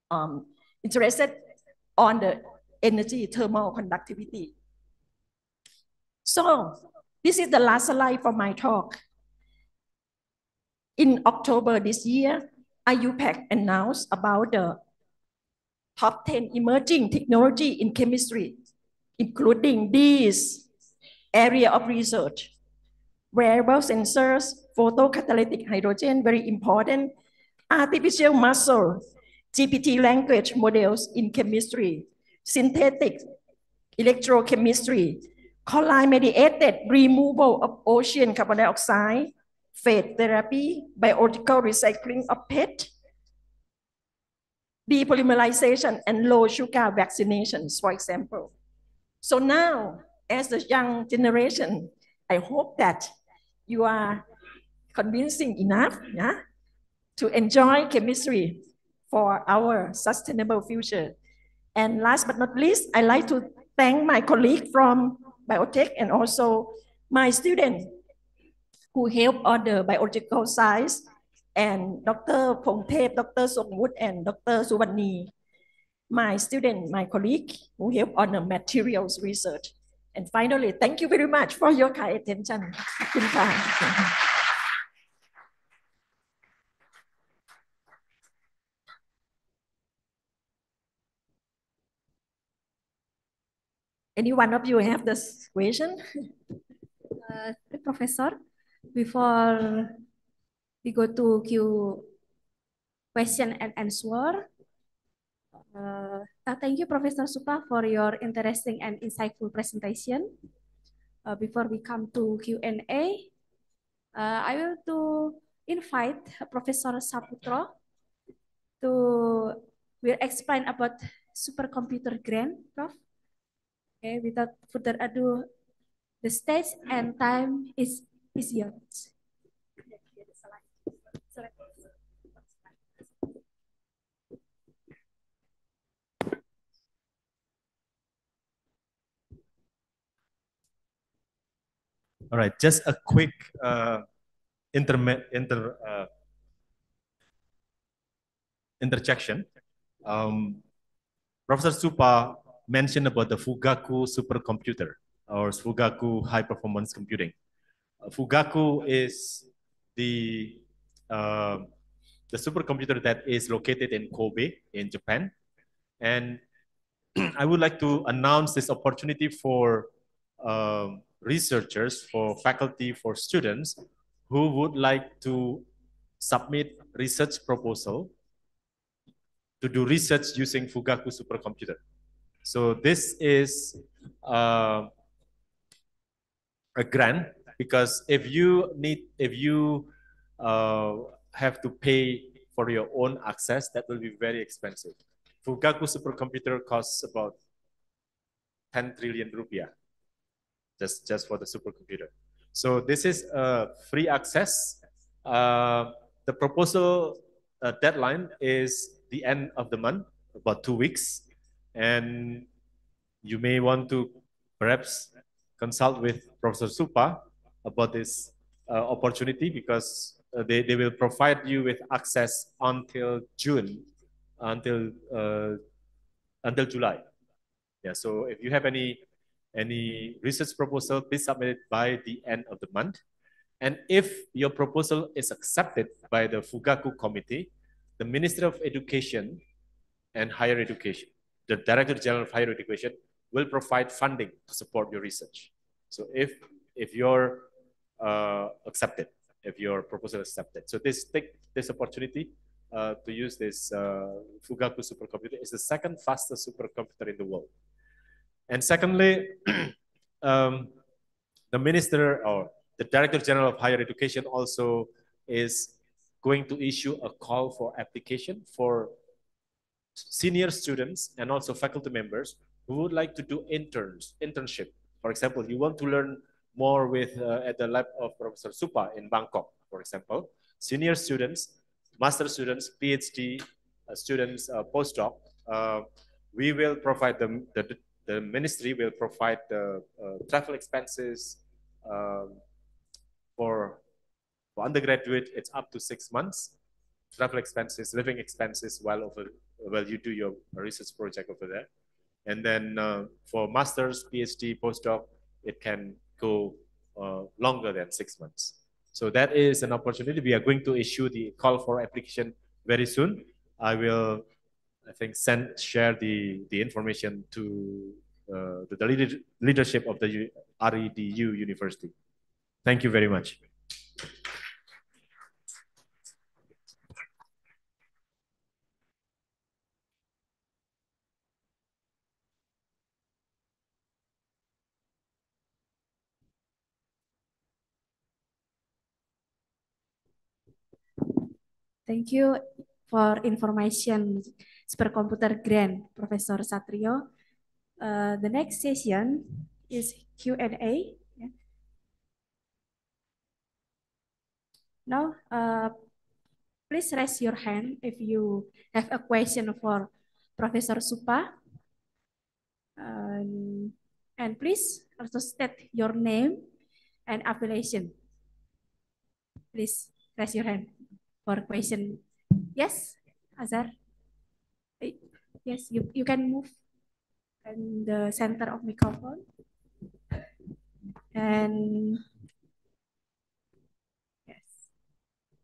um, interested on the energy thermal conductivity. So this is the last slide for my talk. In October this year, IUPAC announced about the top 10 emerging technology in chemistry, including these area of research. Wearable sensors, photocatalytic hydrogen, very important, artificial muscle, GPT language models in chemistry, synthetic electrochemistry, colline-mediated removal of ocean carbon dioxide, phage therapy, biological recycling of PET, depolymerization and low sugar vaccinations, for example. So now, as the young generation, I hope that you are convincing enough yeah, to enjoy chemistry for our sustainable future. And last but not least, I'd like to thank my colleague from biotech and also my student who help on the biological science and Dr. Pongthep, Dr. Songwood, and Dr. Suwani, my student, my colleague who help on the materials research. And finally, thank you very much for your kind attention. Any one of you have this question? Uh, Professor, before we go to Q question and answer, uh, uh, thank you, Professor Supa, for your interesting and insightful presentation. Uh, before we come to Q&A, uh, I will to invite Professor Saputro to will explain about supercomputer grant, Prof. Okay, without further ado, the stage and time is, is. All right, just a quick uh, inter, inter uh, interjection. Um, Professor Supa mentioned about the Fugaku supercomputer or Fugaku high performance computing. Uh, Fugaku is the uh, the supercomputer that is located in Kobe in Japan. And I would like to announce this opportunity for um, researchers, for faculty, for students who would like to submit research proposal to do research using Fugaku supercomputer. So this is uh, a grant because if you need, if you uh, have to pay for your own access, that will be very expensive. Fugaku supercomputer costs about 10 trillion rupiah, just, just for the supercomputer. So this is a free access. Uh, the proposal uh, deadline is the end of the month, about two weeks. And you may want to perhaps consult with Professor Supa about this uh, opportunity because uh, they, they will provide you with access until June, until uh, until July. Yeah, so if you have any any research proposal, please submit it by the end of the month. And if your proposal is accepted by the Fugaku committee, the Ministry of Education and Higher Education the Director General of Higher Education will provide funding to support your research. So if if you're uh, accepted, if your proposal is accepted, so this take this opportunity uh, to use this uh, Fugaku supercomputer is the second fastest supercomputer in the world. And secondly, um, the minister or the Director General of Higher Education also is going to issue a call for application for senior students and also faculty members who would like to do interns, internship. For example, you want to learn more with uh, at the lab of Professor Supa in Bangkok, for example. Senior students, master students, PhD uh, students, uh, postdoc, uh, we will provide them, the, the ministry will provide the uh, travel expenses um, for, for undergraduate, it's up to six months. Travel expenses, living expenses while over well, you do your research project over there. And then uh, for master's, PhD, postdoc, it can go uh, longer than six months. So that is an opportunity. We are going to issue the call for application very soon. I will, I think, send share the the information to uh, the, the leadership of the REDU University. Thank you very much. Thank you, for information supercomputer grant, Professor Satrio. Uh, the next session is Q&A. Yeah. Now, uh, please raise your hand if you have a question for Professor Supa. Um, and please also state your name and affiliation. Please raise your hand for question. Yes, Azar. Yes, you, you can move in the center of microphone. And yes.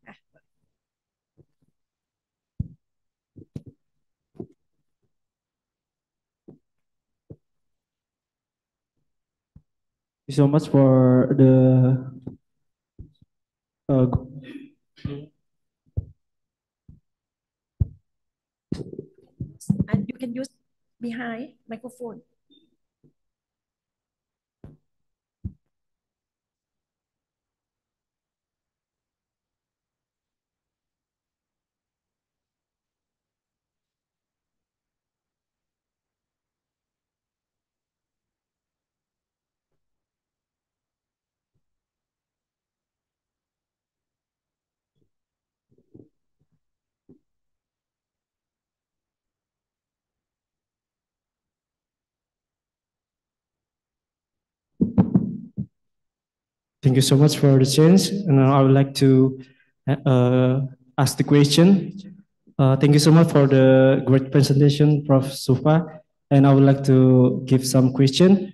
Thank you so much for the uh, And you can use behind microphone. Thank you so much for the chance. And I would like to uh, ask the question. Uh, thank you so much for the great presentation, Prof. Sufa. And I would like to give some question.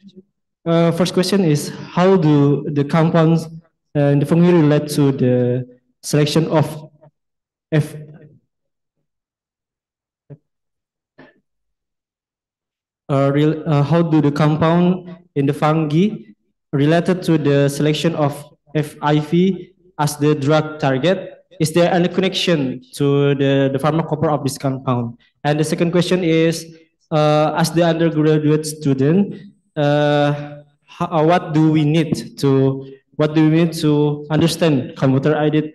Uh, first question is, how do the compounds and the fungi relate to the selection of F uh, real, uh, how do the compound in the fungi related to the selection of FIV as the drug target? Is there any connection to the, the pharmacophore of this compound? And the second question is, uh, as the undergraduate student, uh, how, uh, what do we need to what do we need to understand computer aided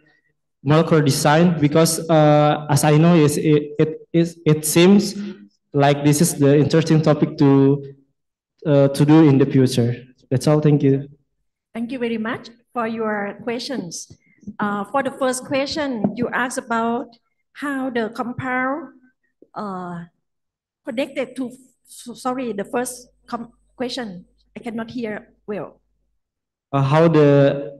molecular design? Because uh, as I know, is it, it, it, it seems like this is the interesting topic to uh, to do in the future. That's all. Thank you. Thank you very much for your questions. Uh, for the first question, you asked about how the compound uh, connected to, sorry, the first question, I cannot hear well. Uh, how the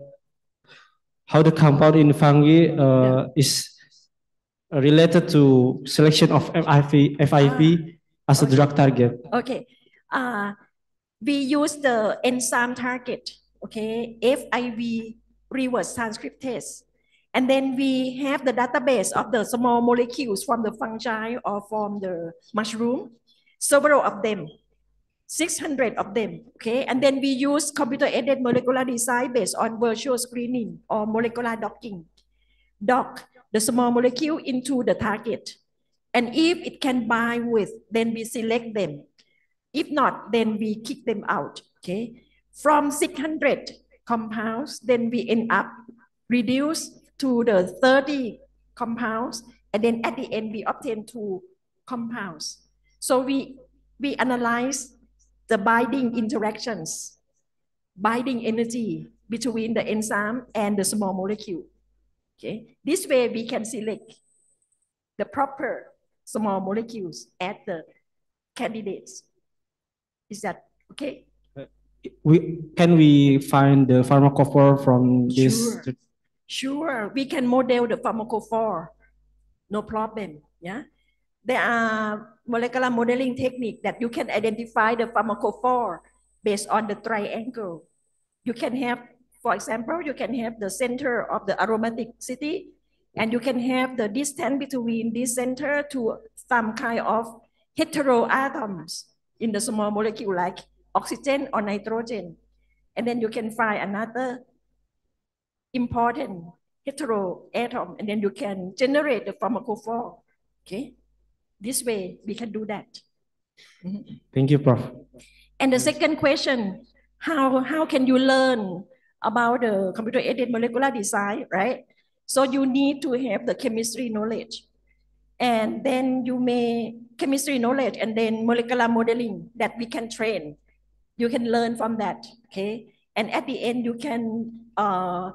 how the compound in fungi uh, yeah. is related to selection of FIV, FIV ah, as a drug target. Okay. Uh, we use the enzyme target, okay, FIV reverse transcriptase. And then we have the database of the small molecules from the fungi or from the mushroom, several of them, 600 of them, okay? And then we use computer-aided molecular design based on virtual screening or molecular docking. Dock the small molecule into the target. And if it can bind with, then we select them if not, then we kick them out, okay? From 600 compounds, then we end up reduce to the 30 compounds, and then at the end, we obtain two compounds. So we, we analyze the binding interactions, binding energy between the enzyme and the small molecule. Okay, this way we can select the proper small molecules as the candidates. Is that okay? We can we find the pharmacophore from this? Sure. Sure, we can model the pharmacophore. No problem. Yeah, there are molecular modeling technique that you can identify the pharmacophore based on the triangle. You can have, for example, you can have the center of the aromatic city, and you can have the distance between this center to some kind of heteroatoms in the small molecule like oxygen or nitrogen. And then you can find another important hetero atom, and then you can generate the pharmacophore. Okay, this way we can do that. Thank you, Prof. And the second question, how, how can you learn about the computer-aided molecular design, right? So you need to have the chemistry knowledge. And then you may chemistry knowledge and then molecular modeling that we can train. You can learn from that, okay? And at the end, you can uh,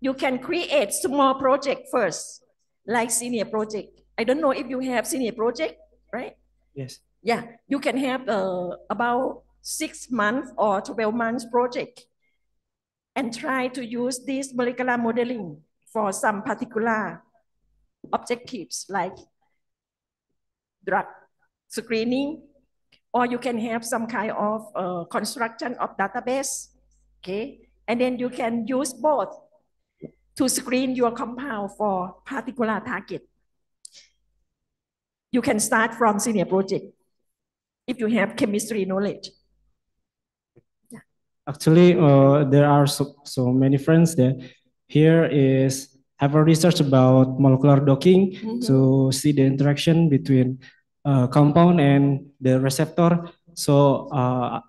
you can create small project first, like senior project. I don't know if you have senior project, right? Yes. Yeah, you can have uh, about six months or 12 months project and try to use this molecular modeling for some particular objectives like drug screening, or you can have some kind of uh, construction of database, okay? And then you can use both to screen your compound for particular target. You can start from senior project if you have chemistry knowledge. Actually, uh, there are so, so many friends that here is have a research about molecular docking Mhm. to see the interaction between uh, compound and the receptor. So uh,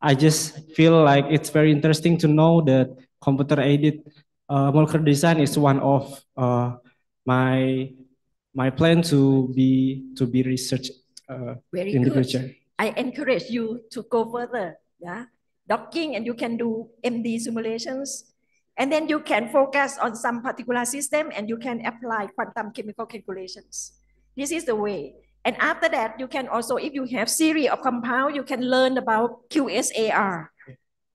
I just feel like it's very interesting to know that computer aided uh, molecular design is one of uh, my my plan to be to be research uh, Very in the good. future. I encourage you to go further, yeah, docking and you can do MD simulations. And then you can focus on some particular system and you can apply quantum chemical calculations. This is the way. And after that, you can also, if you have series of compound, you can learn about QSAR.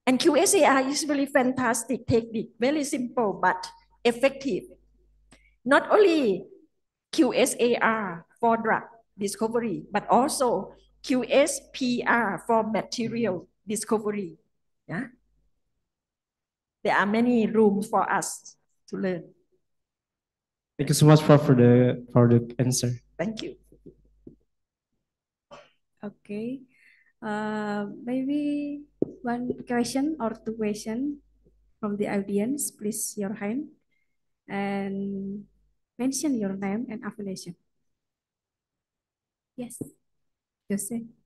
And QSAR is really fantastic technique, very simple but effective. Not only QSAR for drug discovery, but also QSPR for material discovery. Yeah. There are many rooms for us to learn. Thank you so much for, for the for the answer. Thank you. Okay. Uh, maybe one question or two question from the audience. Please your hand and mention your name and affiliation. Yes, Jose.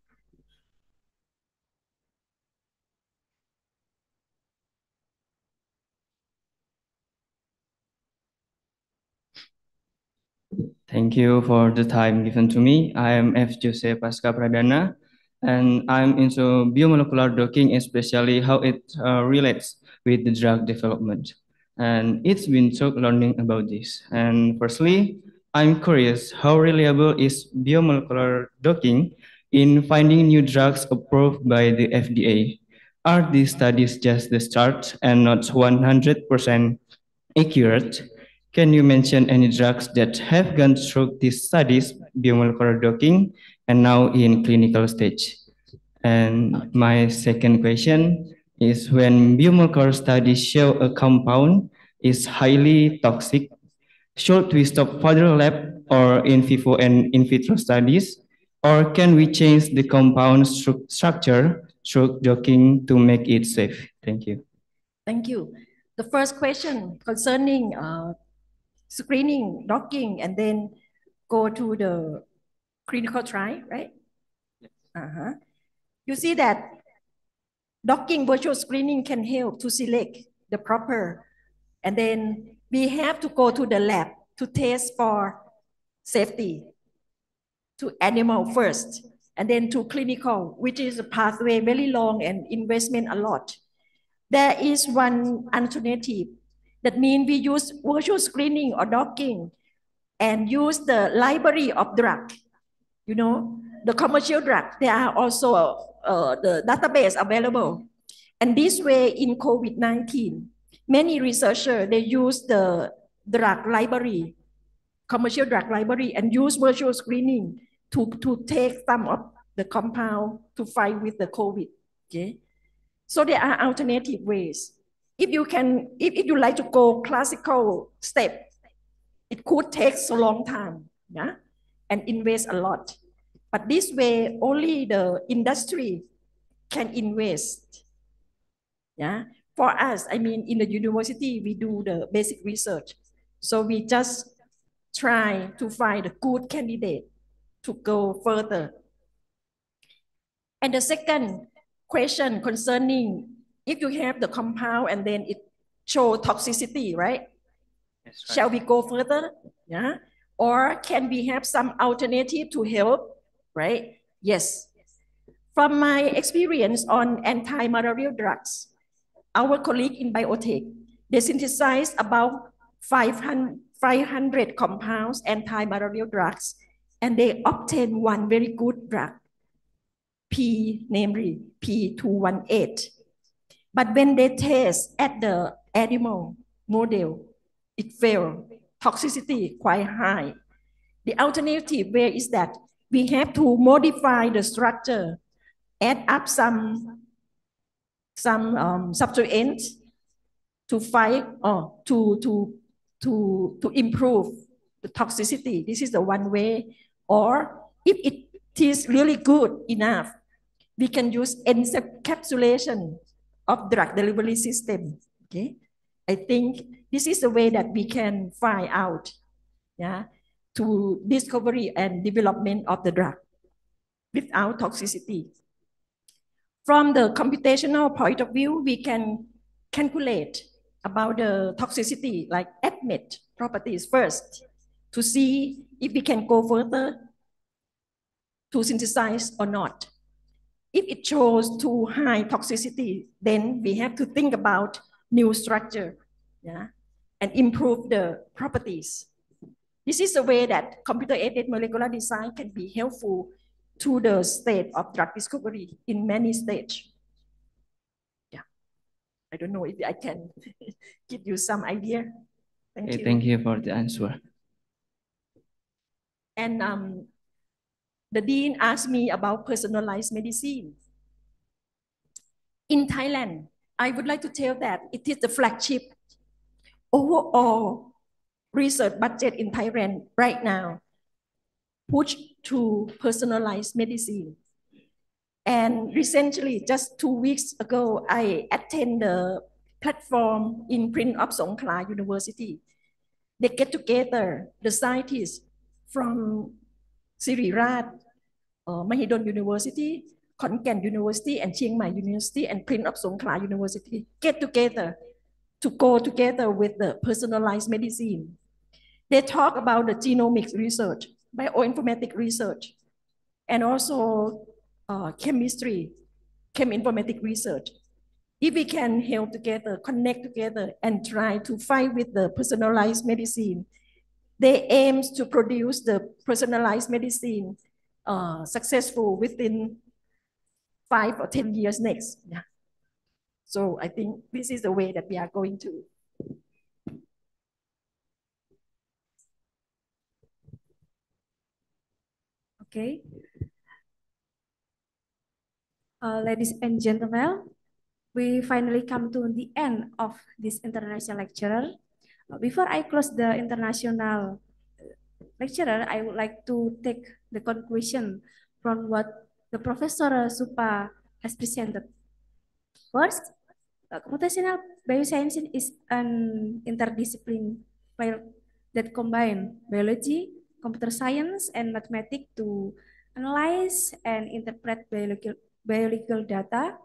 Thank you for the time given to me. I am F. Jose Pasca Pradana, and I'm into biomolecular docking, especially how it uh, relates with the drug development. And it's been so learning about this. And firstly, I'm curious how reliable is biomolecular docking in finding new drugs approved by the FDA? Are these studies just the start and not 100% accurate? Can you mention any drugs that have gone through these studies, biomolecular docking, and now in clinical stage? And my second question is when biomolecular studies show a compound is highly toxic, should we stop further lab or in vivo and in vitro studies? Or can we change the compound stru- structure through docking to make it safe? Thank you. Thank you. The first question concerning uh, screening, docking, and then go to the clinical trial, right? Uh-huh. You see that docking virtual screening can help to select the proper, and then we have to go to the lab to test for safety to animal first, and then to clinical, which is a pathway very long and investment a lot. There is one alternative. That means we use virtual screening or docking and use the library of drug. You know, the commercial drug, there are also uh, the database available. And this way in COVID-19, many researchers, they use the drug library, commercial drug library and use virtual screening to, to take some of the compound to fight with the COVID. Okay. So there are alternative ways. If you can, if, if you like to go classical step, it could take so long time, yeah, and invest a lot. But this way, only the industry can invest. Yeah, for us, I mean, in the university, we do the basic research. So we just try to find a good candidate to go further. And the second question concerning if you have the compound and then it show toxicity, right? Shall we go further? Yeah. Or can we have some alternative to help, right? Yes. From my experience on anti-malarial drugs, our colleague in biotech, they synthesized about 500, 500 compounds anti-malarial drugs, and they obtained one very good drug, P, namely P218. But when they test at the animal model, it failed. Toxicity quite high. The alternative way is that we have to modify the structure, add up some some um, substituents to fight or to to to to improve the toxicity. This is the one way. Or if it is really good enough, we can use encapsulation of drug delivery system. Okay, I think this is the way that we can find out, yeah, to discovery and development of the drug without toxicity. From the computational point of view, we can calculate about the toxicity, like admit properties first, to see if we can go further to synthesize or not. If it shows too high toxicity, then we have to think about new structure, yeah, and improve the properties. This is a way that computer-aided molecular design can be helpful to the state of drug discovery in many stages. Yeah, I don't know if I can give you some idea. Thank Okay, you. thank you for the answer. And um, the dean asked me about personalized medicine. In Thailand, I would like to tell that it is the flagship overall research budget in Thailand right now, push to personalized medicine. And recently, just two weeks ago, I attended the platform in Prince of Songkhla University. They get together, the scientists from Sirirat, uh, Mahidol University, Khon Kaen University, and Chiang Mai University, and Prince of Songkhla University get together to go together with the personalized medicine. They talk about the genomics research, bioinformatic research, and also uh, chemistry, cheminformatic research. If we can help together, connect together, and try to fight with the personalized medicine, they aim to produce the personalized medicine uh, successful within five or 10 years next. Yeah. So I think this is the way that we are going to. Okay. Uh, ladies and gentlemen, we finally come to the end of this international lecturer. Uh, before I close the international lecturer, I would like to take the conclusion from what the Professor Supa has presented. First, uh, computational bioscience is an interdiscipline field that combine biology, computer science, and mathematics to analyze and interpret biological, biological data.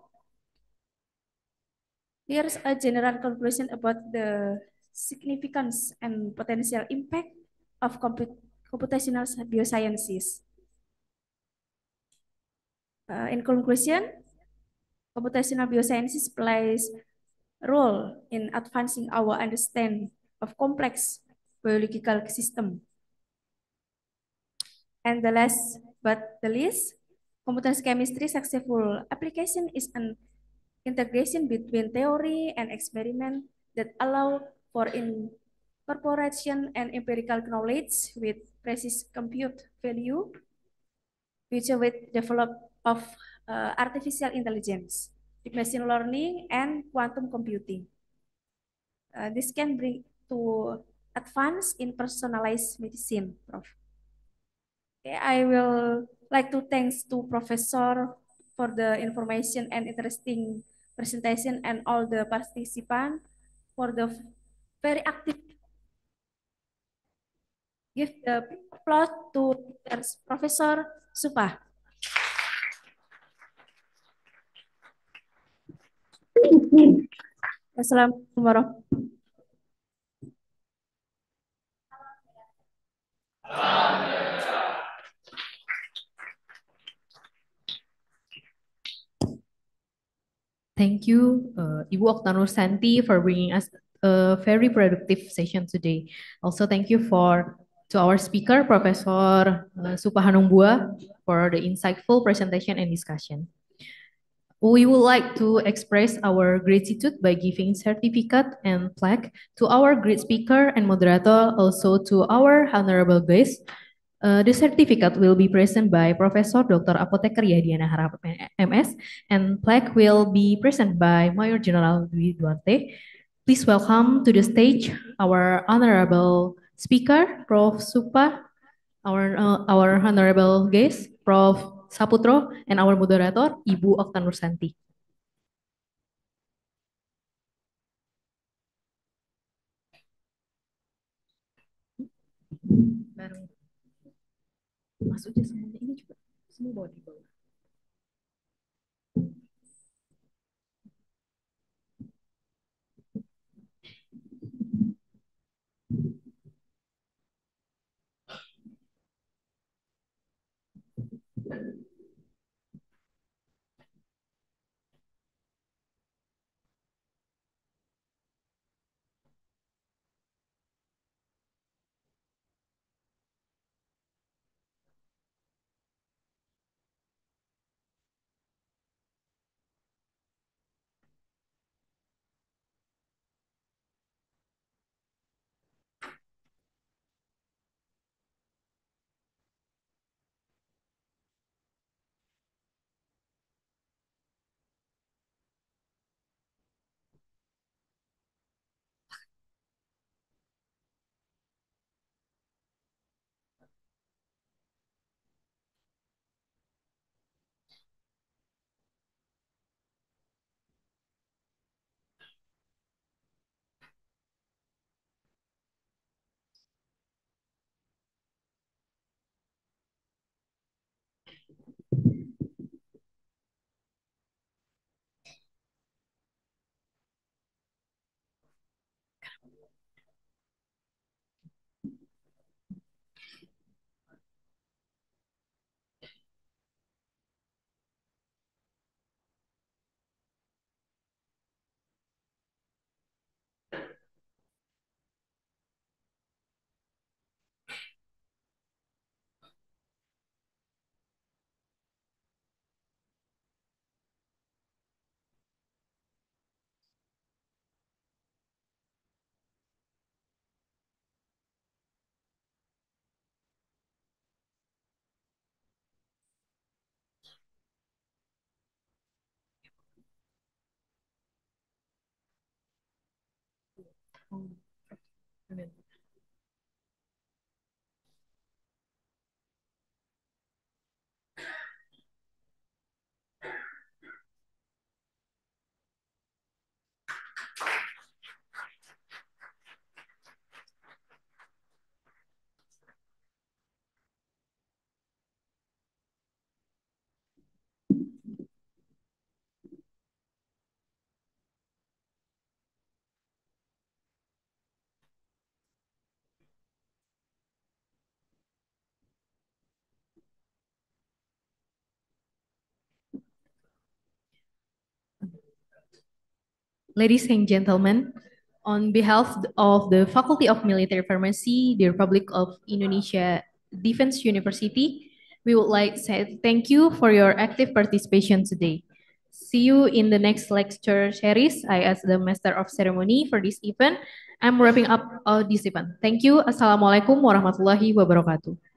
Here's a general conclusion about the significance and potential impact of comput computational biosciences. Uh, in conclusion, computational biosciences plays role in advancing our understanding of complex biological system. And the last but the least, computational chemistry successful application is an integration between theory and experiment that allow for incorporation and empirical knowledge with precise compute value, which with develop of uh, artificial intelligence, machine learning, and quantum computing. Uh, this can bring to advance in personalized medicine, Prof. I will like to thanks to Professor for the information and interesting presentation and all the participants for the very active. Give the applause to Professor Supa. Assalamualaikum warahmatullahi Thank you, uh, Ibu Oktanur Santi, for bringing us a very productive session today. Also, thank you for to our speaker, Professor uh, Supahanungbua, for the insightful presentation and discussion. We would like to express our gratitude by giving certificate and plaque to our great speaker and moderator, also to our honorable guest, uh, the certificate will be present by Professor Dr. Apoteker Yadiana Harap MS, and plaque will be present by Mayor General Dwi Duarte. Please welcome to the stage our honorable speaker, Prof. Supa, our, uh, our honorable guest, Prof. Saputro, and our moderator, Ibu Okta Nursanti. Semuanya ini juga semua 嗯对 Ladies and gentlemen, on behalf of the Faculty of Military Pharmacy, the Republic of Indonesia Defense University, we would like to say thank you for your active participation today. See you in the next lecture series. I, as the Master of Ceremony for this event, I'm wrapping up uh, this event. Thank you. Assalamualaikum warahmatullahi wabarakatuh.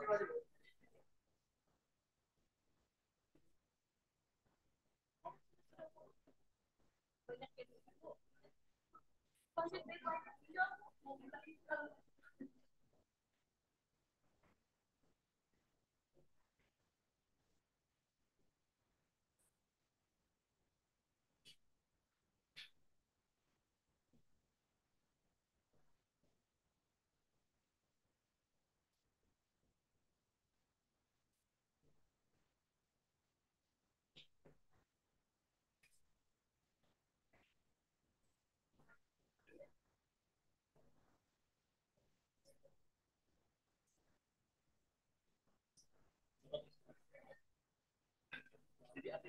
Gracias.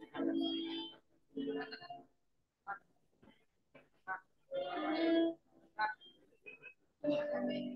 Thank you.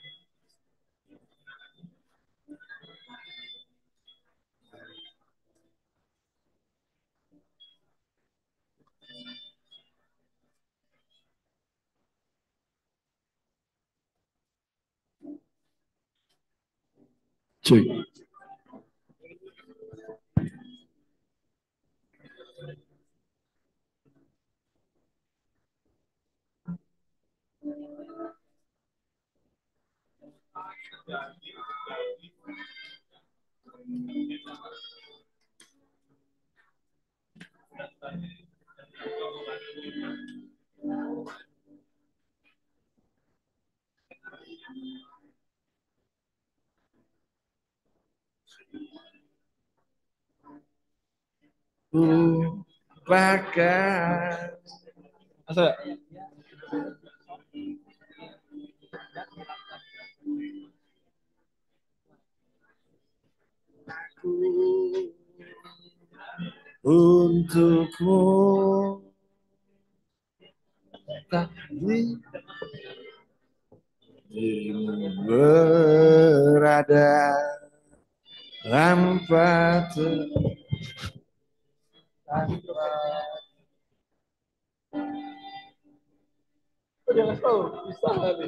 Sí. Lupakan. Masa aku untukmu tapi berada tanpa ter Udah jangan tahu, bisa kali.